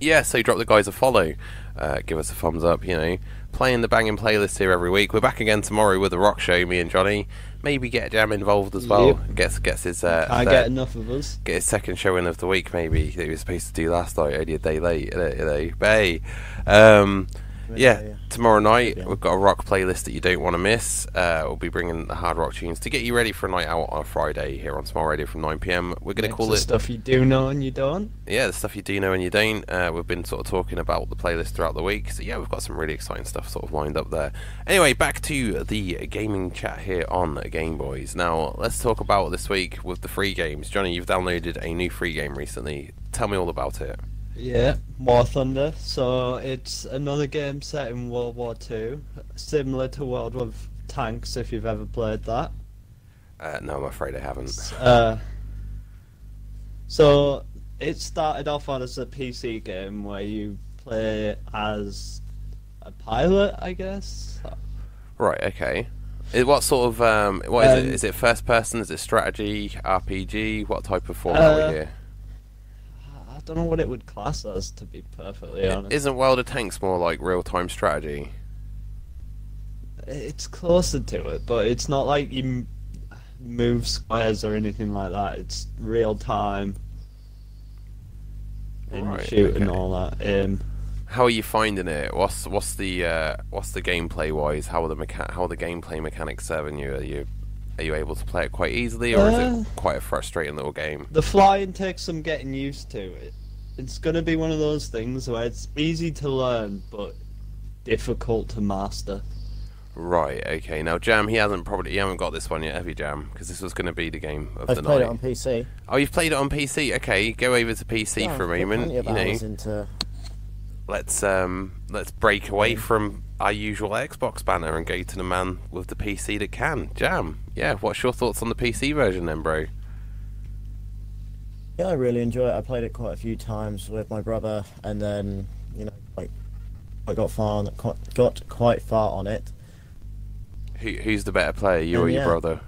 S2: yeah, so drop the guys a follow, uh, give us a thumbs up, you know. Playing the banging playlist here every week. We're back again tomorrow with the rock show, me and Johnny. Maybe get Jam involved as well.
S8: Yep.
S2: Gets gets his uh,
S8: I
S2: third-
S8: get enough of us.
S2: get his second showing of the week maybe that he was supposed to do last night, only a day late, you know, you know. But hey, um, yeah,
S4: yeah.
S2: tomorrow night we've got a rock playlist that you don't want to miss. Uh, we'll be bringing the hard rock tunes to get you ready for a night out on a Friday here on Smile Radio from 9pm. We're going to call it
S8: stuff you do know and you don't.
S2: yeah, the stuff you do know and you don't. Uh, we've been sort of talking about the playlist throughout the week, so yeah, we've got some really exciting stuff sort of lined up there. Anyway, back to the gaming chat here on Game Boys. Now, let's talk about this week with the free games. Johnny, you've downloaded a new free game recently. Tell me all about it.
S8: Yeah, War Thunder. So it's another game set in World War Two, similar to World of Tanks if you've ever played that.
S2: Uh, no, I'm afraid I haven't.
S8: Uh, so it started off as a PC game where you play as a pilot, I guess.
S2: Right, okay. What sort of um, what is it?
S8: Um,
S2: Is it first person? Is it strategy, RPG? What type of format are
S8: Uh,
S2: we here?
S8: I don't know what it would class as, to be perfectly honest.
S2: Isn't World of Tanks more like real time strategy?
S8: It's closer to it, but it's not like you move squares or anything like that. It's real time and
S2: Right,
S8: shoot and all that. Um,
S2: How are you finding it? What's what's the uh, what's the gameplay wise? How are the mecha- how are the gameplay mechanics serving you? Are you are you able to play it quite easily, or is
S8: Uh,
S2: it quite a frustrating little game?
S8: the flying takes some getting used to. It, it's gonna be one of those things where it's easy to learn, but difficult to master.
S2: Right. Okay. Now, Jam, he hasn't probably you haven't got this one yet, have you, Jam? Because this was going to be the game of
S4: I've
S2: the
S4: played
S2: night.
S4: it on PC.
S2: Oh, you've played it on PC. Okay, go over to PC
S4: Yeah,
S2: for a
S4: I've put
S2: moment.
S4: plenty of
S2: You know,
S4: into
S2: let's um let's break away from our usual Xbox banner and go to the man with the PC that can. Jam. Yeah. What's your thoughts on the PC version then, bro?
S4: Yeah, I really enjoy it. I played it quite a few times with my brother, and then you know, like, I got far on, quite- got quite far on it.
S2: Who who's the better player, you
S4: Um,
S2: or your brother?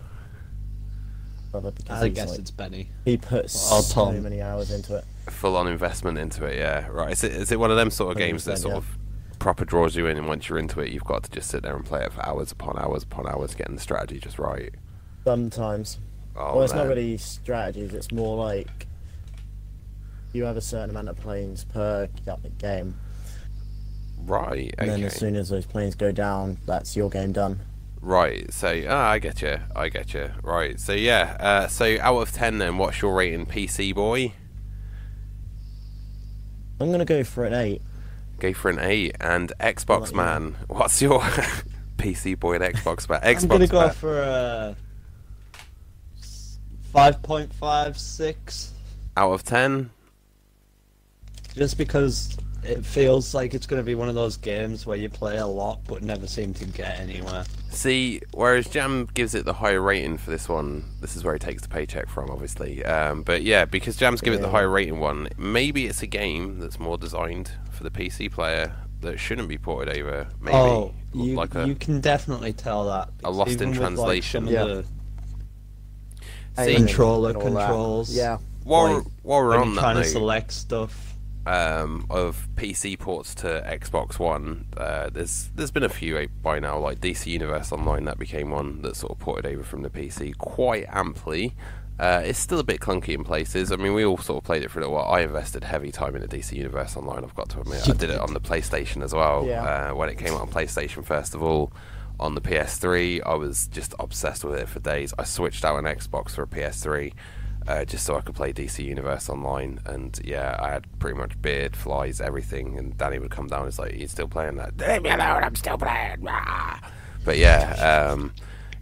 S4: Brother, because
S8: I guess
S4: like,
S8: it's Benny.
S4: he puts
S8: Oh,
S4: so many hours into it.
S2: Full on investment into it. Yeah, right. Is it is it one of them sort of games that sort
S4: yeah.
S2: of proper draws you in, and once you're into it, you've got to just sit there and play it for hours upon hours upon hours, getting the strategy just right.
S4: Sometimes.
S2: Oh
S4: well, it's
S2: man.
S4: not really strategies. It's more like you have a certain amount of planes per game,
S2: right.
S4: and then as soon as those planes go down, that's your game done.
S2: Right. So ah, I get you. I get you. Right. So yeah. Uh, so out of ten, then, what's your rating, PC boy?
S4: I'm gonna go for an eight.
S2: Go for an eight. And Xbox
S4: yeah.
S2: man, what's your PC boy and Xbox man? Xbox
S8: I'm gonna go for a five point five six,
S2: out of ten.
S8: just because it feels like it's gonna be one of those games where you play a lot but never seem to get anywhere.
S2: See, whereas Jam gives it the higher rating for this one, this is where he takes the paycheck from, obviously. Um, but yeah, because Jam's give it the
S4: Yeah.
S2: higher rating one, maybe it's a game that's more designed for the PC player that shouldn't be ported over. Maybe
S8: oh, you
S2: like a
S8: you can definitely tell that.
S2: a lost
S8: even
S2: in
S8: with, like,
S2: translation.
S8: some of
S4: Yeah.
S8: the
S2: See,
S8: controller
S4: and all that.
S8: controls.
S4: Yeah.
S2: while,
S8: like,
S2: while we're on that
S8: trying
S2: note,
S8: to select stuff.
S2: Um, of PC ports to Xbox One, uh, there's there's been a few by now, like DC Universe Online. That became one that sort of ported over from the PC quite amply. Uh, it's still a bit clunky in places. I mean, we all sort of played it for a little while. I invested heavy time in the DC Universe Online. I've got to admit, I did it on the PlayStation as well.
S4: Yeah.
S2: Uh, when it came out on PlayStation, first of all, on the PS3, I was just obsessed with it for days. I switched out an Xbox for a PS3 uh, just so I could play DC Universe Online. And yeah, I had pretty much beard, flies, everything. And Danny would come down. and He's like, "You still playing that? Leave me alone. I'm still playing." Rah." But yeah, um,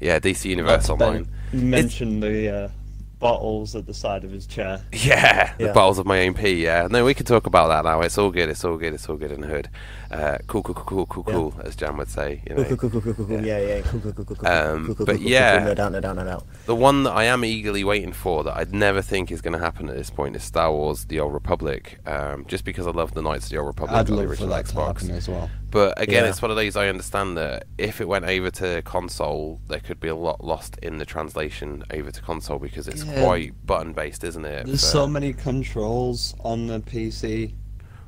S2: yeah, DC Universe Online.
S3: Ben mentioned the uh, bottles at the side of his chair.
S2: Yeah, the
S4: Yeah.
S2: bottles of my own pee. Yeah, no, we can talk about that now. It's all good. It's all good. It's all good in the hood. Uh, cool, cool, cool, cool, cool, cool, as Jan would say. You know.
S4: Cool, cool, cool, cool, cool, cool. Yeah, yeah, cool, cool, cool, cool, cool,
S2: Um,
S4: cool, cool,
S2: but
S4: cool, cool,
S2: yeah.
S4: cool, no doubt, no doubt, no doubt.
S2: The one that I am eagerly waiting for that I'd never think is going to happen at this point is Star Wars: The Old Republic. Um, just because I love the Knights of the Old Republic
S8: I'd
S2: on the
S8: love for
S2: original
S8: that to happen
S2: Xbox.
S8: as well.
S2: But again,
S4: Yeah.
S2: it's one of those I understand that if it went over to console, there could be a lot lost in the translation over to console because it's
S8: Yeah.
S2: quite button based, isn't it?
S8: There's
S2: for-
S8: so many controls on the PC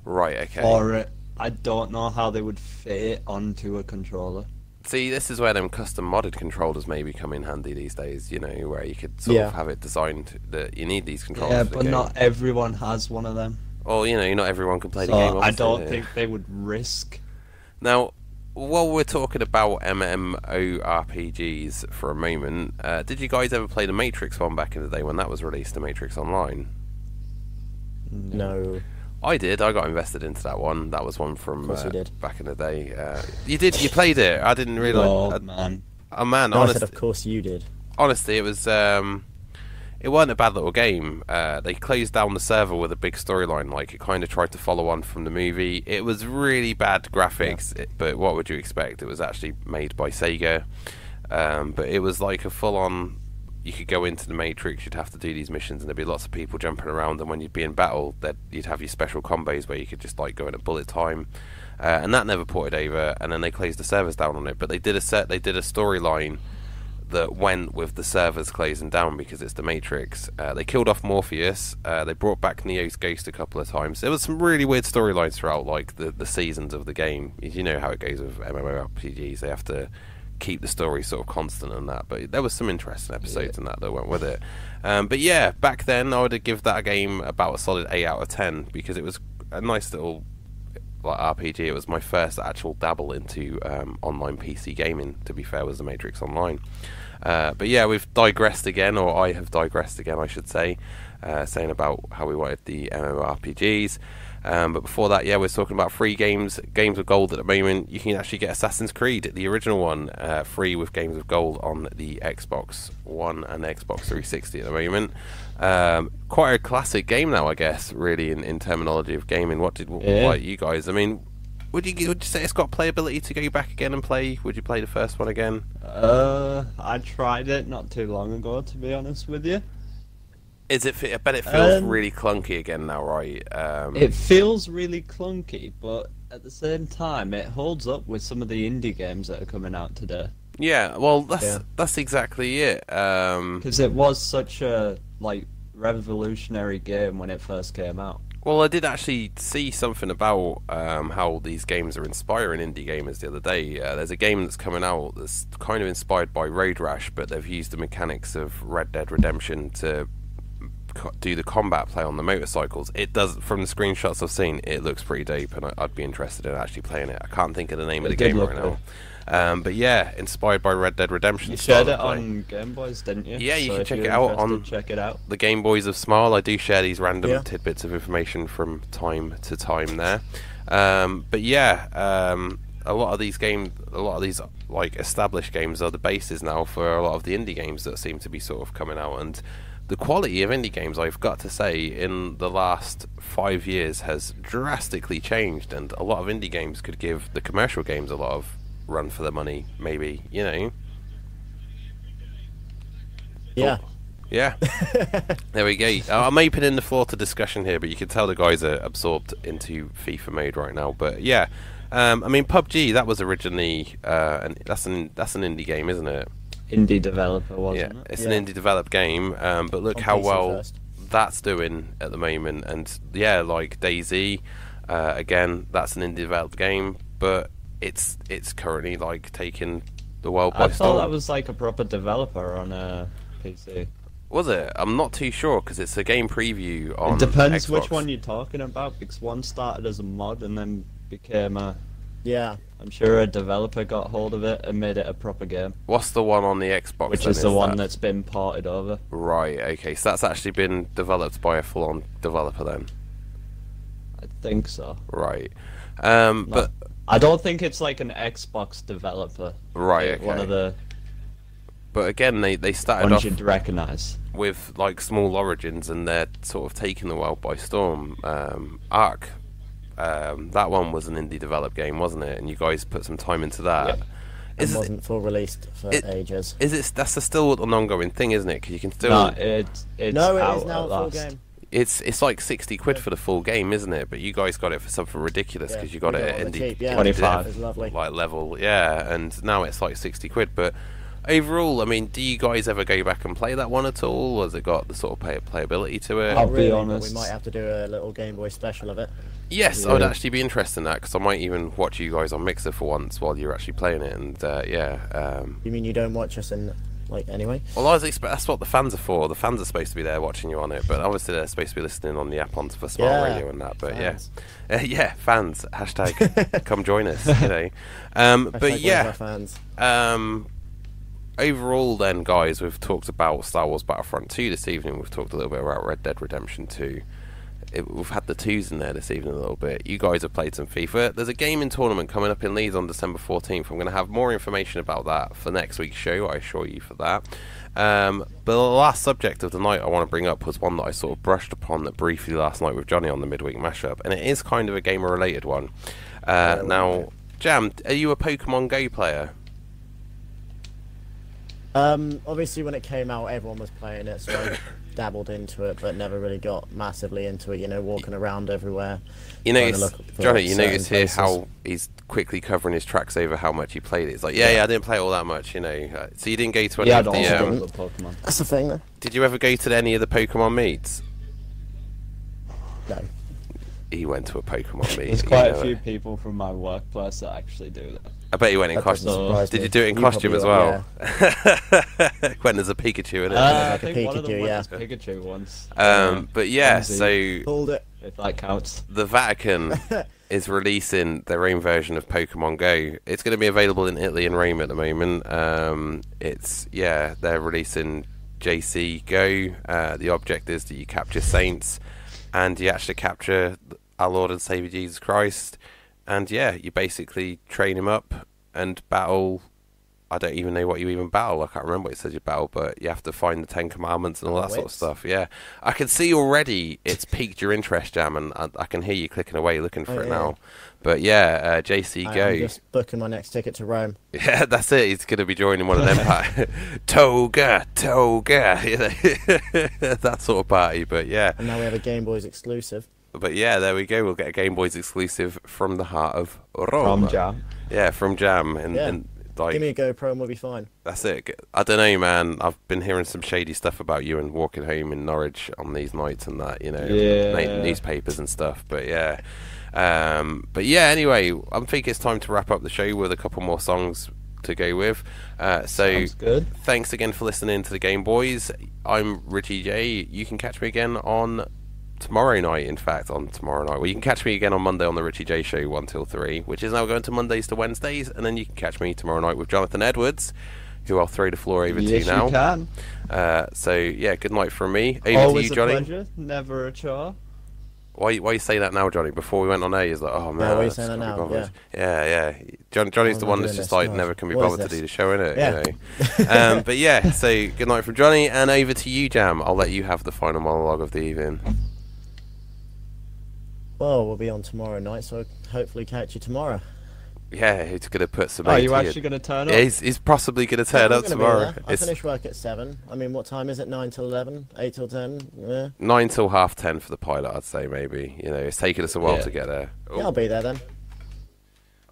S2: right. Okay.
S8: it. I don't know how they would fit it onto a controller.
S2: See, this is where them custom modded controllers maybe come in handy these days. You know, where you could sort
S4: Yeah.
S2: of have it designed that you need these controllers.
S8: Yeah,
S2: for the
S8: but not everyone has one of them.
S2: Well, you know, not everyone can play the
S8: So
S2: game.
S8: I don't think they would risk.
S2: Now, while we're talking about MMORPGs for a moment, uh, did you guys ever play the Matrix one back in the day when that was released, the Matrix Online?
S4: No.
S2: I did. I got invested into that one. That was one from
S4: course
S2: uh,
S4: you did.
S2: back in the day. Uh, you did. You played it. I didn't realise.
S8: Oh man,
S2: oh man,
S4: No, I
S2: honest,
S4: said, of course you did.
S2: honestly, it was. Um, it wasn't a bad little game. Uh, they closed down the server with a big storyline. Like it kind of tried to follow on from the movie. It was really bad graphics, it- but what would you expect? It was actually made by Sega. Um, but it was like a full-on. You could go into the Matrix. You'd have to do these missions, and there'd be lots of people jumping around. And when you'd be in battle, that you'd have your special combos where you could just like go in at bullet time. Uh, and that never ported over. And then they closed the servers down on it. But they did a set. They did a storyline that went with the servers closing down because it's the Matrix. Uh, they killed off Morpheus. Uh, they brought back Neo's ghost a couple of times. There was some really weird storylines throughout, like the the seasons of the game. You know how it goes with MMORPGs. They have to keep the story sort of constant and that. But there was some interesting episodes in that that went with it. Um, but yeah, back then I would give that a game about a solid eight out of ten because it was a nice little like RPG. It was my first actual dabble into um, online PC gaming. To be fair, was the Matrix Online. Uh, but yeah, we've digressed again, or I have digressed again, I should say, uh, saying about how we wanted the MMORPGs. Um, but before that, yeah, we're talking about free games, games of gold at the moment. You can actually get Assassin's Creed, the original one, uh, free with games of gold on the Xbox One and Xbox 360 at the moment. Um, quite a classic game now, I guess, really, in, in terminology of gaming. What did
S8: Yeah.
S2: like you guys? I mean, would you would you say it's got playability to go back again and play? Would you play the first one again?
S8: uh, I tried it not too long ago, to be honest with you.
S2: Is it? I bet it feels
S8: Um,
S2: really clunky again now, right? Um,
S8: It feels really clunky, but at the same time, it holds up with some of the indie games that are coming out today.
S2: yeah, well, that's
S4: Yeah.
S2: that's exactly it. Um,
S8: Because it was such a like revolutionary game when it first came out.
S2: well, I did actually see something about um, how these games are inspiring indie gamers the other day. Uh, there's a game that's coming out that's kind of inspired by Road Rash, but they've used the mechanics of Red Dead Redemption to co- do the combat play on the motorcycles. It does, from the screenshots I've seen, it looks pretty dope, and I, I'd be interested in actually playing it. I can't think of the name of the game right now. Um, but yeah, inspired by Red Dead Redemption.
S8: You shared it on Game Boys, didn't you?
S2: Yeah, you
S8: So
S2: can check it out on-
S8: Check it out.
S2: the Game Boys of Smile. I do share these random
S4: Yeah.
S2: tidbits of information from time to time there. Um, but yeah, um, a lot of these games, a lot of these like established games are the basis now for a lot of the indie games that seem to be sort of coming out. And the quality of indie games, I've got to say, in the last five years has drastically changed. And a lot of indie games could give the commercial games a lot of run for the money, maybe, you know.
S4: Yeah.
S2: Yeah. there we go. Uh, I'm opening the floor to discussion here, but you can tell the guys are absorbed into FIFA mode right now. But yeah, um, I mean PUBG that was originally uh, an, that's an that's an indie game, isn't it?
S8: Indie developer,
S2: yeah,
S8: wasn't it?
S2: it's
S4: Yeah.
S2: an indie developed game. Um, but look
S4: On
S2: how
S4: PC
S2: well
S4: first.
S2: that's doing at the moment. And yeah, like DayZ, uh, again, that's an indie developed game, but it's it's currently like taking the world by
S8: I thought
S2: storm.
S8: that was like a proper developer on a PC.
S2: Was it? I'm not too sure because it's a game preview on.
S8: it depends which one you're talking about because one started as a mod and then became a.
S4: Yeah.
S8: I'm sure a developer got hold of it and made it a proper game,
S2: What's the one on the Xbox?
S8: which
S2: then?
S8: is the one
S2: that-
S8: that's been ported over.
S2: Right. Okay. So that's actually been developed by a full-on developer then.
S8: I think so.
S2: Right. Um. But
S8: I don't think it's like an Xbox developer.
S2: right.
S8: like
S2: Okay.
S8: One of the
S2: But again, they they started
S8: ones
S2: off
S8: you'd recognise.
S2: with like small origins, and they're sort of taking the world by storm. Um, Ark. Um, that one was an indie developed game, wasn't it? And you guys put some time into that.
S8: Yeah.
S4: It
S2: it,
S4: wasn't full released for
S2: it-
S4: ages.
S2: is it that's a still an ongoing thing, isn't it? Because you can still
S8: No, it's it's
S4: no, it
S8: out
S4: is now a full
S8: last.
S4: game.
S2: It's it's like sixty quid for the full game, isn't it? But you guys got it for something ridiculous
S4: Yeah,
S2: because you got
S4: we
S2: it
S4: got
S2: at
S4: it on the
S2: indie,
S4: cheap, yeah.
S2: indie
S8: 25.
S2: dev,
S4: lovely.
S2: like level, yeah. And now it's like sixty quid. But overall, I mean, do you guys ever go back and play that one at all? Has it got the sort of play- playability to it?
S8: I'll be
S4: really,
S8: honest.
S4: We might have to do a little Game Boy special of it.
S2: Yes, I would actually be interested in that because I might even watch you guys on Mixer for once while you're actually playing it. And uh, yeah, um,
S4: You mean you don't watch us in like anyway?
S2: well, I was expect that's what the fans are for. The fans are supposed to be there watching you on it, but obviously they're supposed to be listening on the app on for smart
S4: Yeah,
S2: radio and that. But
S4: fans.
S2: yeah, uh, yeah, fans hashtag come join us. You know, um, but yeah,
S4: fans.
S2: um, overall, then, guys, we've talked about Star Wars Battlefront 2 this evening. We've talked a little bit about Red Dead Redemption 2. It, we've had the twos in there this evening a little bit. You guys have played some FIFA. There's a gaming tournament coming up in Leeds on December 14th. I'm going to have more information about that for next week's show, I assure you for that. Um, but the last subject of the night I want to bring up was one that I sort of brushed upon that briefly last night with Johnny on the midweek mashup, and it is kind of a gamer related one. Uh, now, Jam, are you a Pokemon Go player?
S4: Um, obviously when it came out, everyone was playing it, so I dabbled into it, but never really got massively into it. You know, walking around everywhere.
S2: You notice, Johnny, you notice here
S4: places.
S2: how he's quickly covering his tracks over how much he played it. It's like, yeah, yeah, I didn't play all that much, you know. Uh, so you didn't go to any
S8: Yeah,
S2: of the. Um,
S8: Pokemon.
S4: That's the thing, though.
S2: did you ever go to any of the Pokemon meets?
S4: No.
S2: He went to a Pokemon meet.
S8: There's
S2: you
S8: quite
S2: know
S8: a few
S2: it.
S8: people from my workplace that actually do that.
S2: I bet you went in
S4: That
S2: costume. Did you do it in
S4: You
S2: costume as
S4: probably
S2: well? went as a Pikachu in it.
S8: Uh, I
S4: like a
S8: think one of them
S4: Pikachu,
S8: went
S4: yeah.
S8: as Pikachu once.
S2: um, but yeah, so
S4: Pulled it.
S8: if that counts.
S2: the Vatican is releasing their own version of Pokemon Go. It's going to be available in Italy and Rome at the moment. Um, it's yeah, they're releasing JC Go. Uh, the object is that you capture saints, and you actually capture our Lord and Savior Jesus Christ, and yeah, you basically train him up and battle. I don't even know what you even battle. I can't remember what it says you battle, but you have to find the Ten Commandments and all that sort of stuff. Yeah, I can see already it's piqued your interest, Jam, and I, I can hear you clicking away looking for
S4: Oh,
S2: it
S4: yeah.
S2: now. But yeah, uh, JC
S4: I
S2: Go.
S4: am just booking my next ticket to Rome.
S2: Yeah, that's it. He's going to be joining one of them party. toga, toga, that sort of party. But yeah,
S4: And now we have a Game Boys exclusive.
S2: but yeah, there we go. We'll get a Game Boys exclusive from the heart of Rome.
S8: From Jam.
S2: Yeah, from Jam, and,
S4: Yeah.
S2: and like
S4: Give me a GoPro and we'll be fine.
S2: That's it. I don't know, man. I've been hearing some shady stuff about you and walking home in Norwich on these nights and that, you know,
S8: Yeah.
S2: na- newspapers and stuff. But yeah, um, but yeah. Anyway, I think it's time to wrap up the show with a couple more songs to go with. Uh, so
S8: good.
S2: thanks again for listening to the Game Boys. I'm Richie J. You can catch me again on tomorrow night. In fact, on tomorrow night. Well, you can catch me again on Monday on the Richie J Show, one till three, which is now going to Mondays to Wednesdays, and then you can catch me tomorrow night with Jonathan Edwards, who I'll throw the floor over
S8: yes,
S2: to now.
S8: you can.
S2: Uh, so yeah, good night from me. Over
S8: Always
S2: to you, Johnny.
S8: a pleasure. Never a chore.
S2: Why, why you say that now, Johnny? Before we went on air, he's like, oh man,
S4: why you saying that now?
S2: bothered." Yeah, yeah. John, Johnny's the one that's just like never can be
S4: what
S2: bothered to do the show, innit?
S4: Yeah.
S2: You know? um, but yeah, so good night from Johnny, and over to you, Jam. I'll let you have the final monologue of the evening.
S4: Well, we'll be on tomorrow night, so hopefully catch you tomorrow.
S2: Yeah, he's going to put some.
S8: Are you actually going to turn up?
S2: Yeah, he's, he's possibly going to turn
S4: Yeah, I'm
S2: up tomorrow.
S4: I
S2: It's
S4: finish work at 7. I mean, what time is it? 9 till 11? 8 till 10? Yeah.
S2: nine till half ten for the pilot, I'd say maybe. You know, it's taken us a while
S8: Yeah.
S2: to get there.
S4: Yeah, I'll be there then.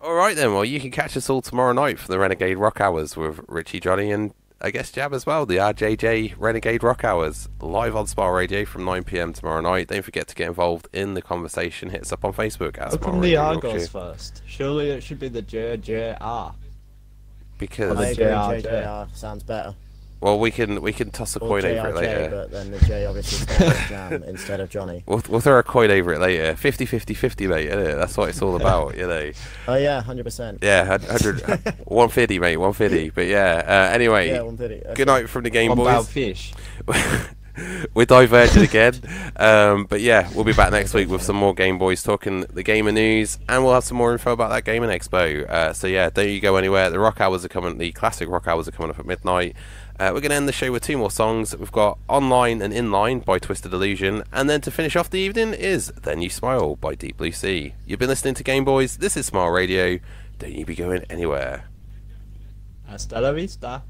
S2: All right then. Well, you can catch us all tomorrow night for the Renegade Rock Hours with Richie, Johnny, and I guess Jab as well. The RJJ Renegade Rock Hours live on Smile Radio from 9 pm tomorrow night. Don't forget to get involved in the conversation. Hit us up on Facebook at
S8: How
S2: Smile
S8: come the
S2: Radio
S8: R goes first? Surely it should be the JJR.
S2: Because
S8: the
S4: I JJR sounds better.
S2: Well, we can we can toss a
S4: Or
S2: coin over it
S4: JRJ,
S2: later.
S4: but then the J obviously stands for Jam instead of Johnny.
S2: We'll, we'll throw a coin over it later. 50 50 50, mate. Innit? That's what it's all about, you know.
S4: Oh yeah, hundred percent.
S2: Yeah, 100, 150, mate, 150. But yeah, uh, anyway,
S4: Yeah, one pity.
S2: good night from the Game
S8: One
S2: Boys.
S8: fish.
S2: We're diverging again. Um, but yeah, we'll be back next week with some more Game Boys talking the gamer news, and we'll have some more info about that Gaming Expo. Uh, so yeah, don't you go anywhere. The rock hours are coming. The classic rock hours are coming up at midnight. Uh, we're going to end the show with two more songs. We've got Online and In Line by Twisted Illusion, and then to finish off the evening is Then You Smile by Deep Blue Sea. You've been listening to Game Boys. This is Smile Radio. Don't you be going anywhere.
S8: Hasta la vista.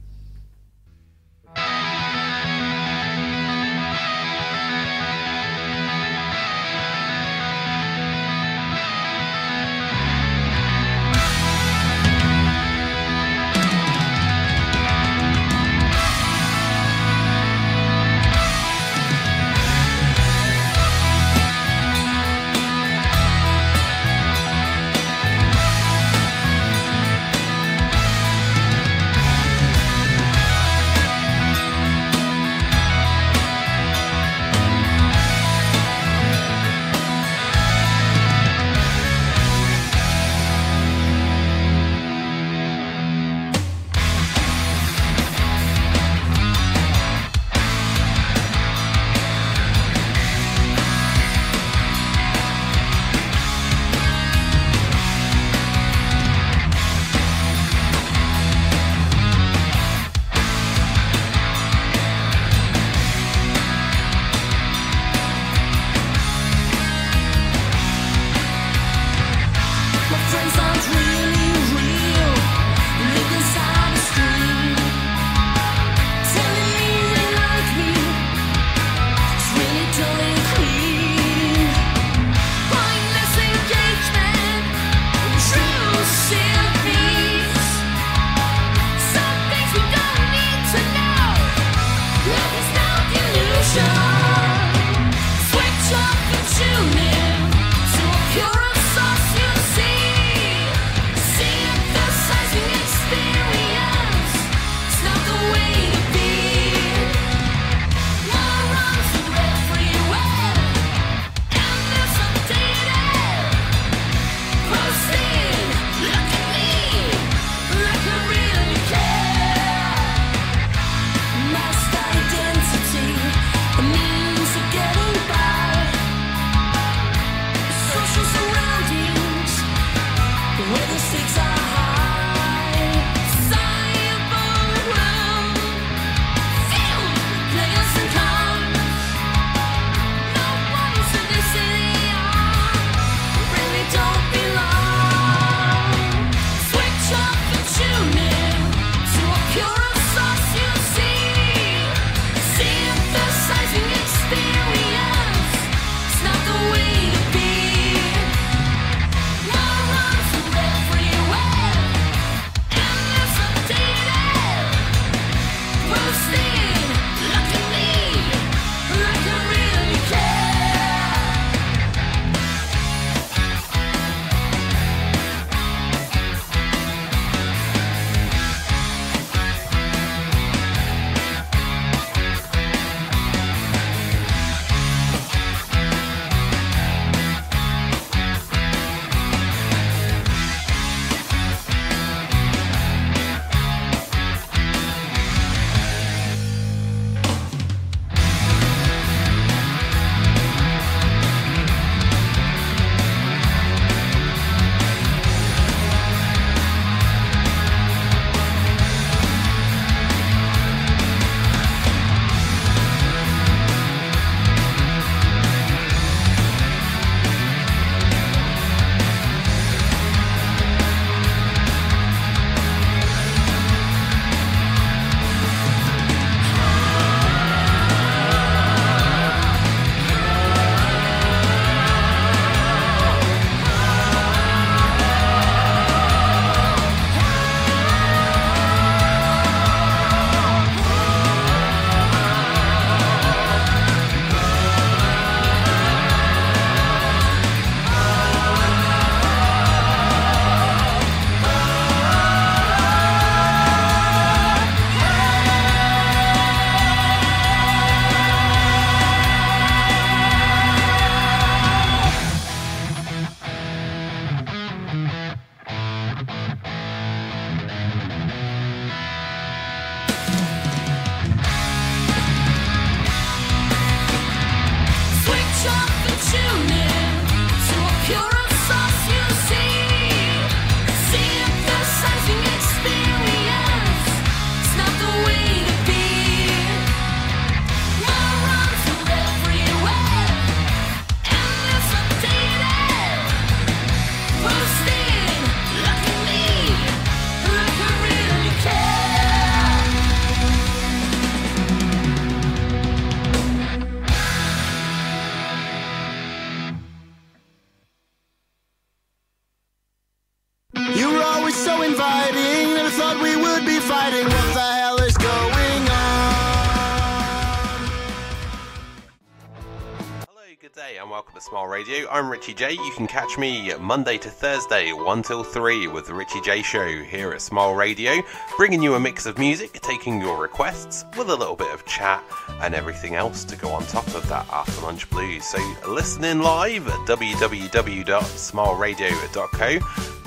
S2: I'm Richie J. You can catch me Monday to Thursday, 1 till 3, with the Richie J Show here at Smile Radio, bringing you a mix of music, taking your requests, with a little bit of chat, and everything else to go on top of that after lunch blues. So, listen in live at www.smileradio.co,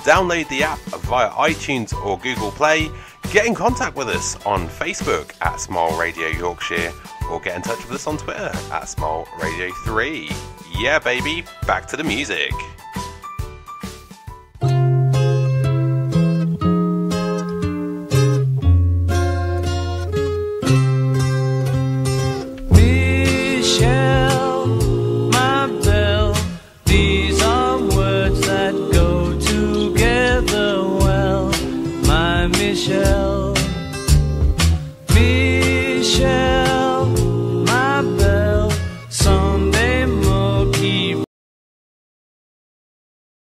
S2: download the app via iTunes or Google Play, get in contact with us on Facebook at Smile Radio Yorkshire, or get in touch with us on Twitter at Smile Radio 3. Yeah, baby, back to the music.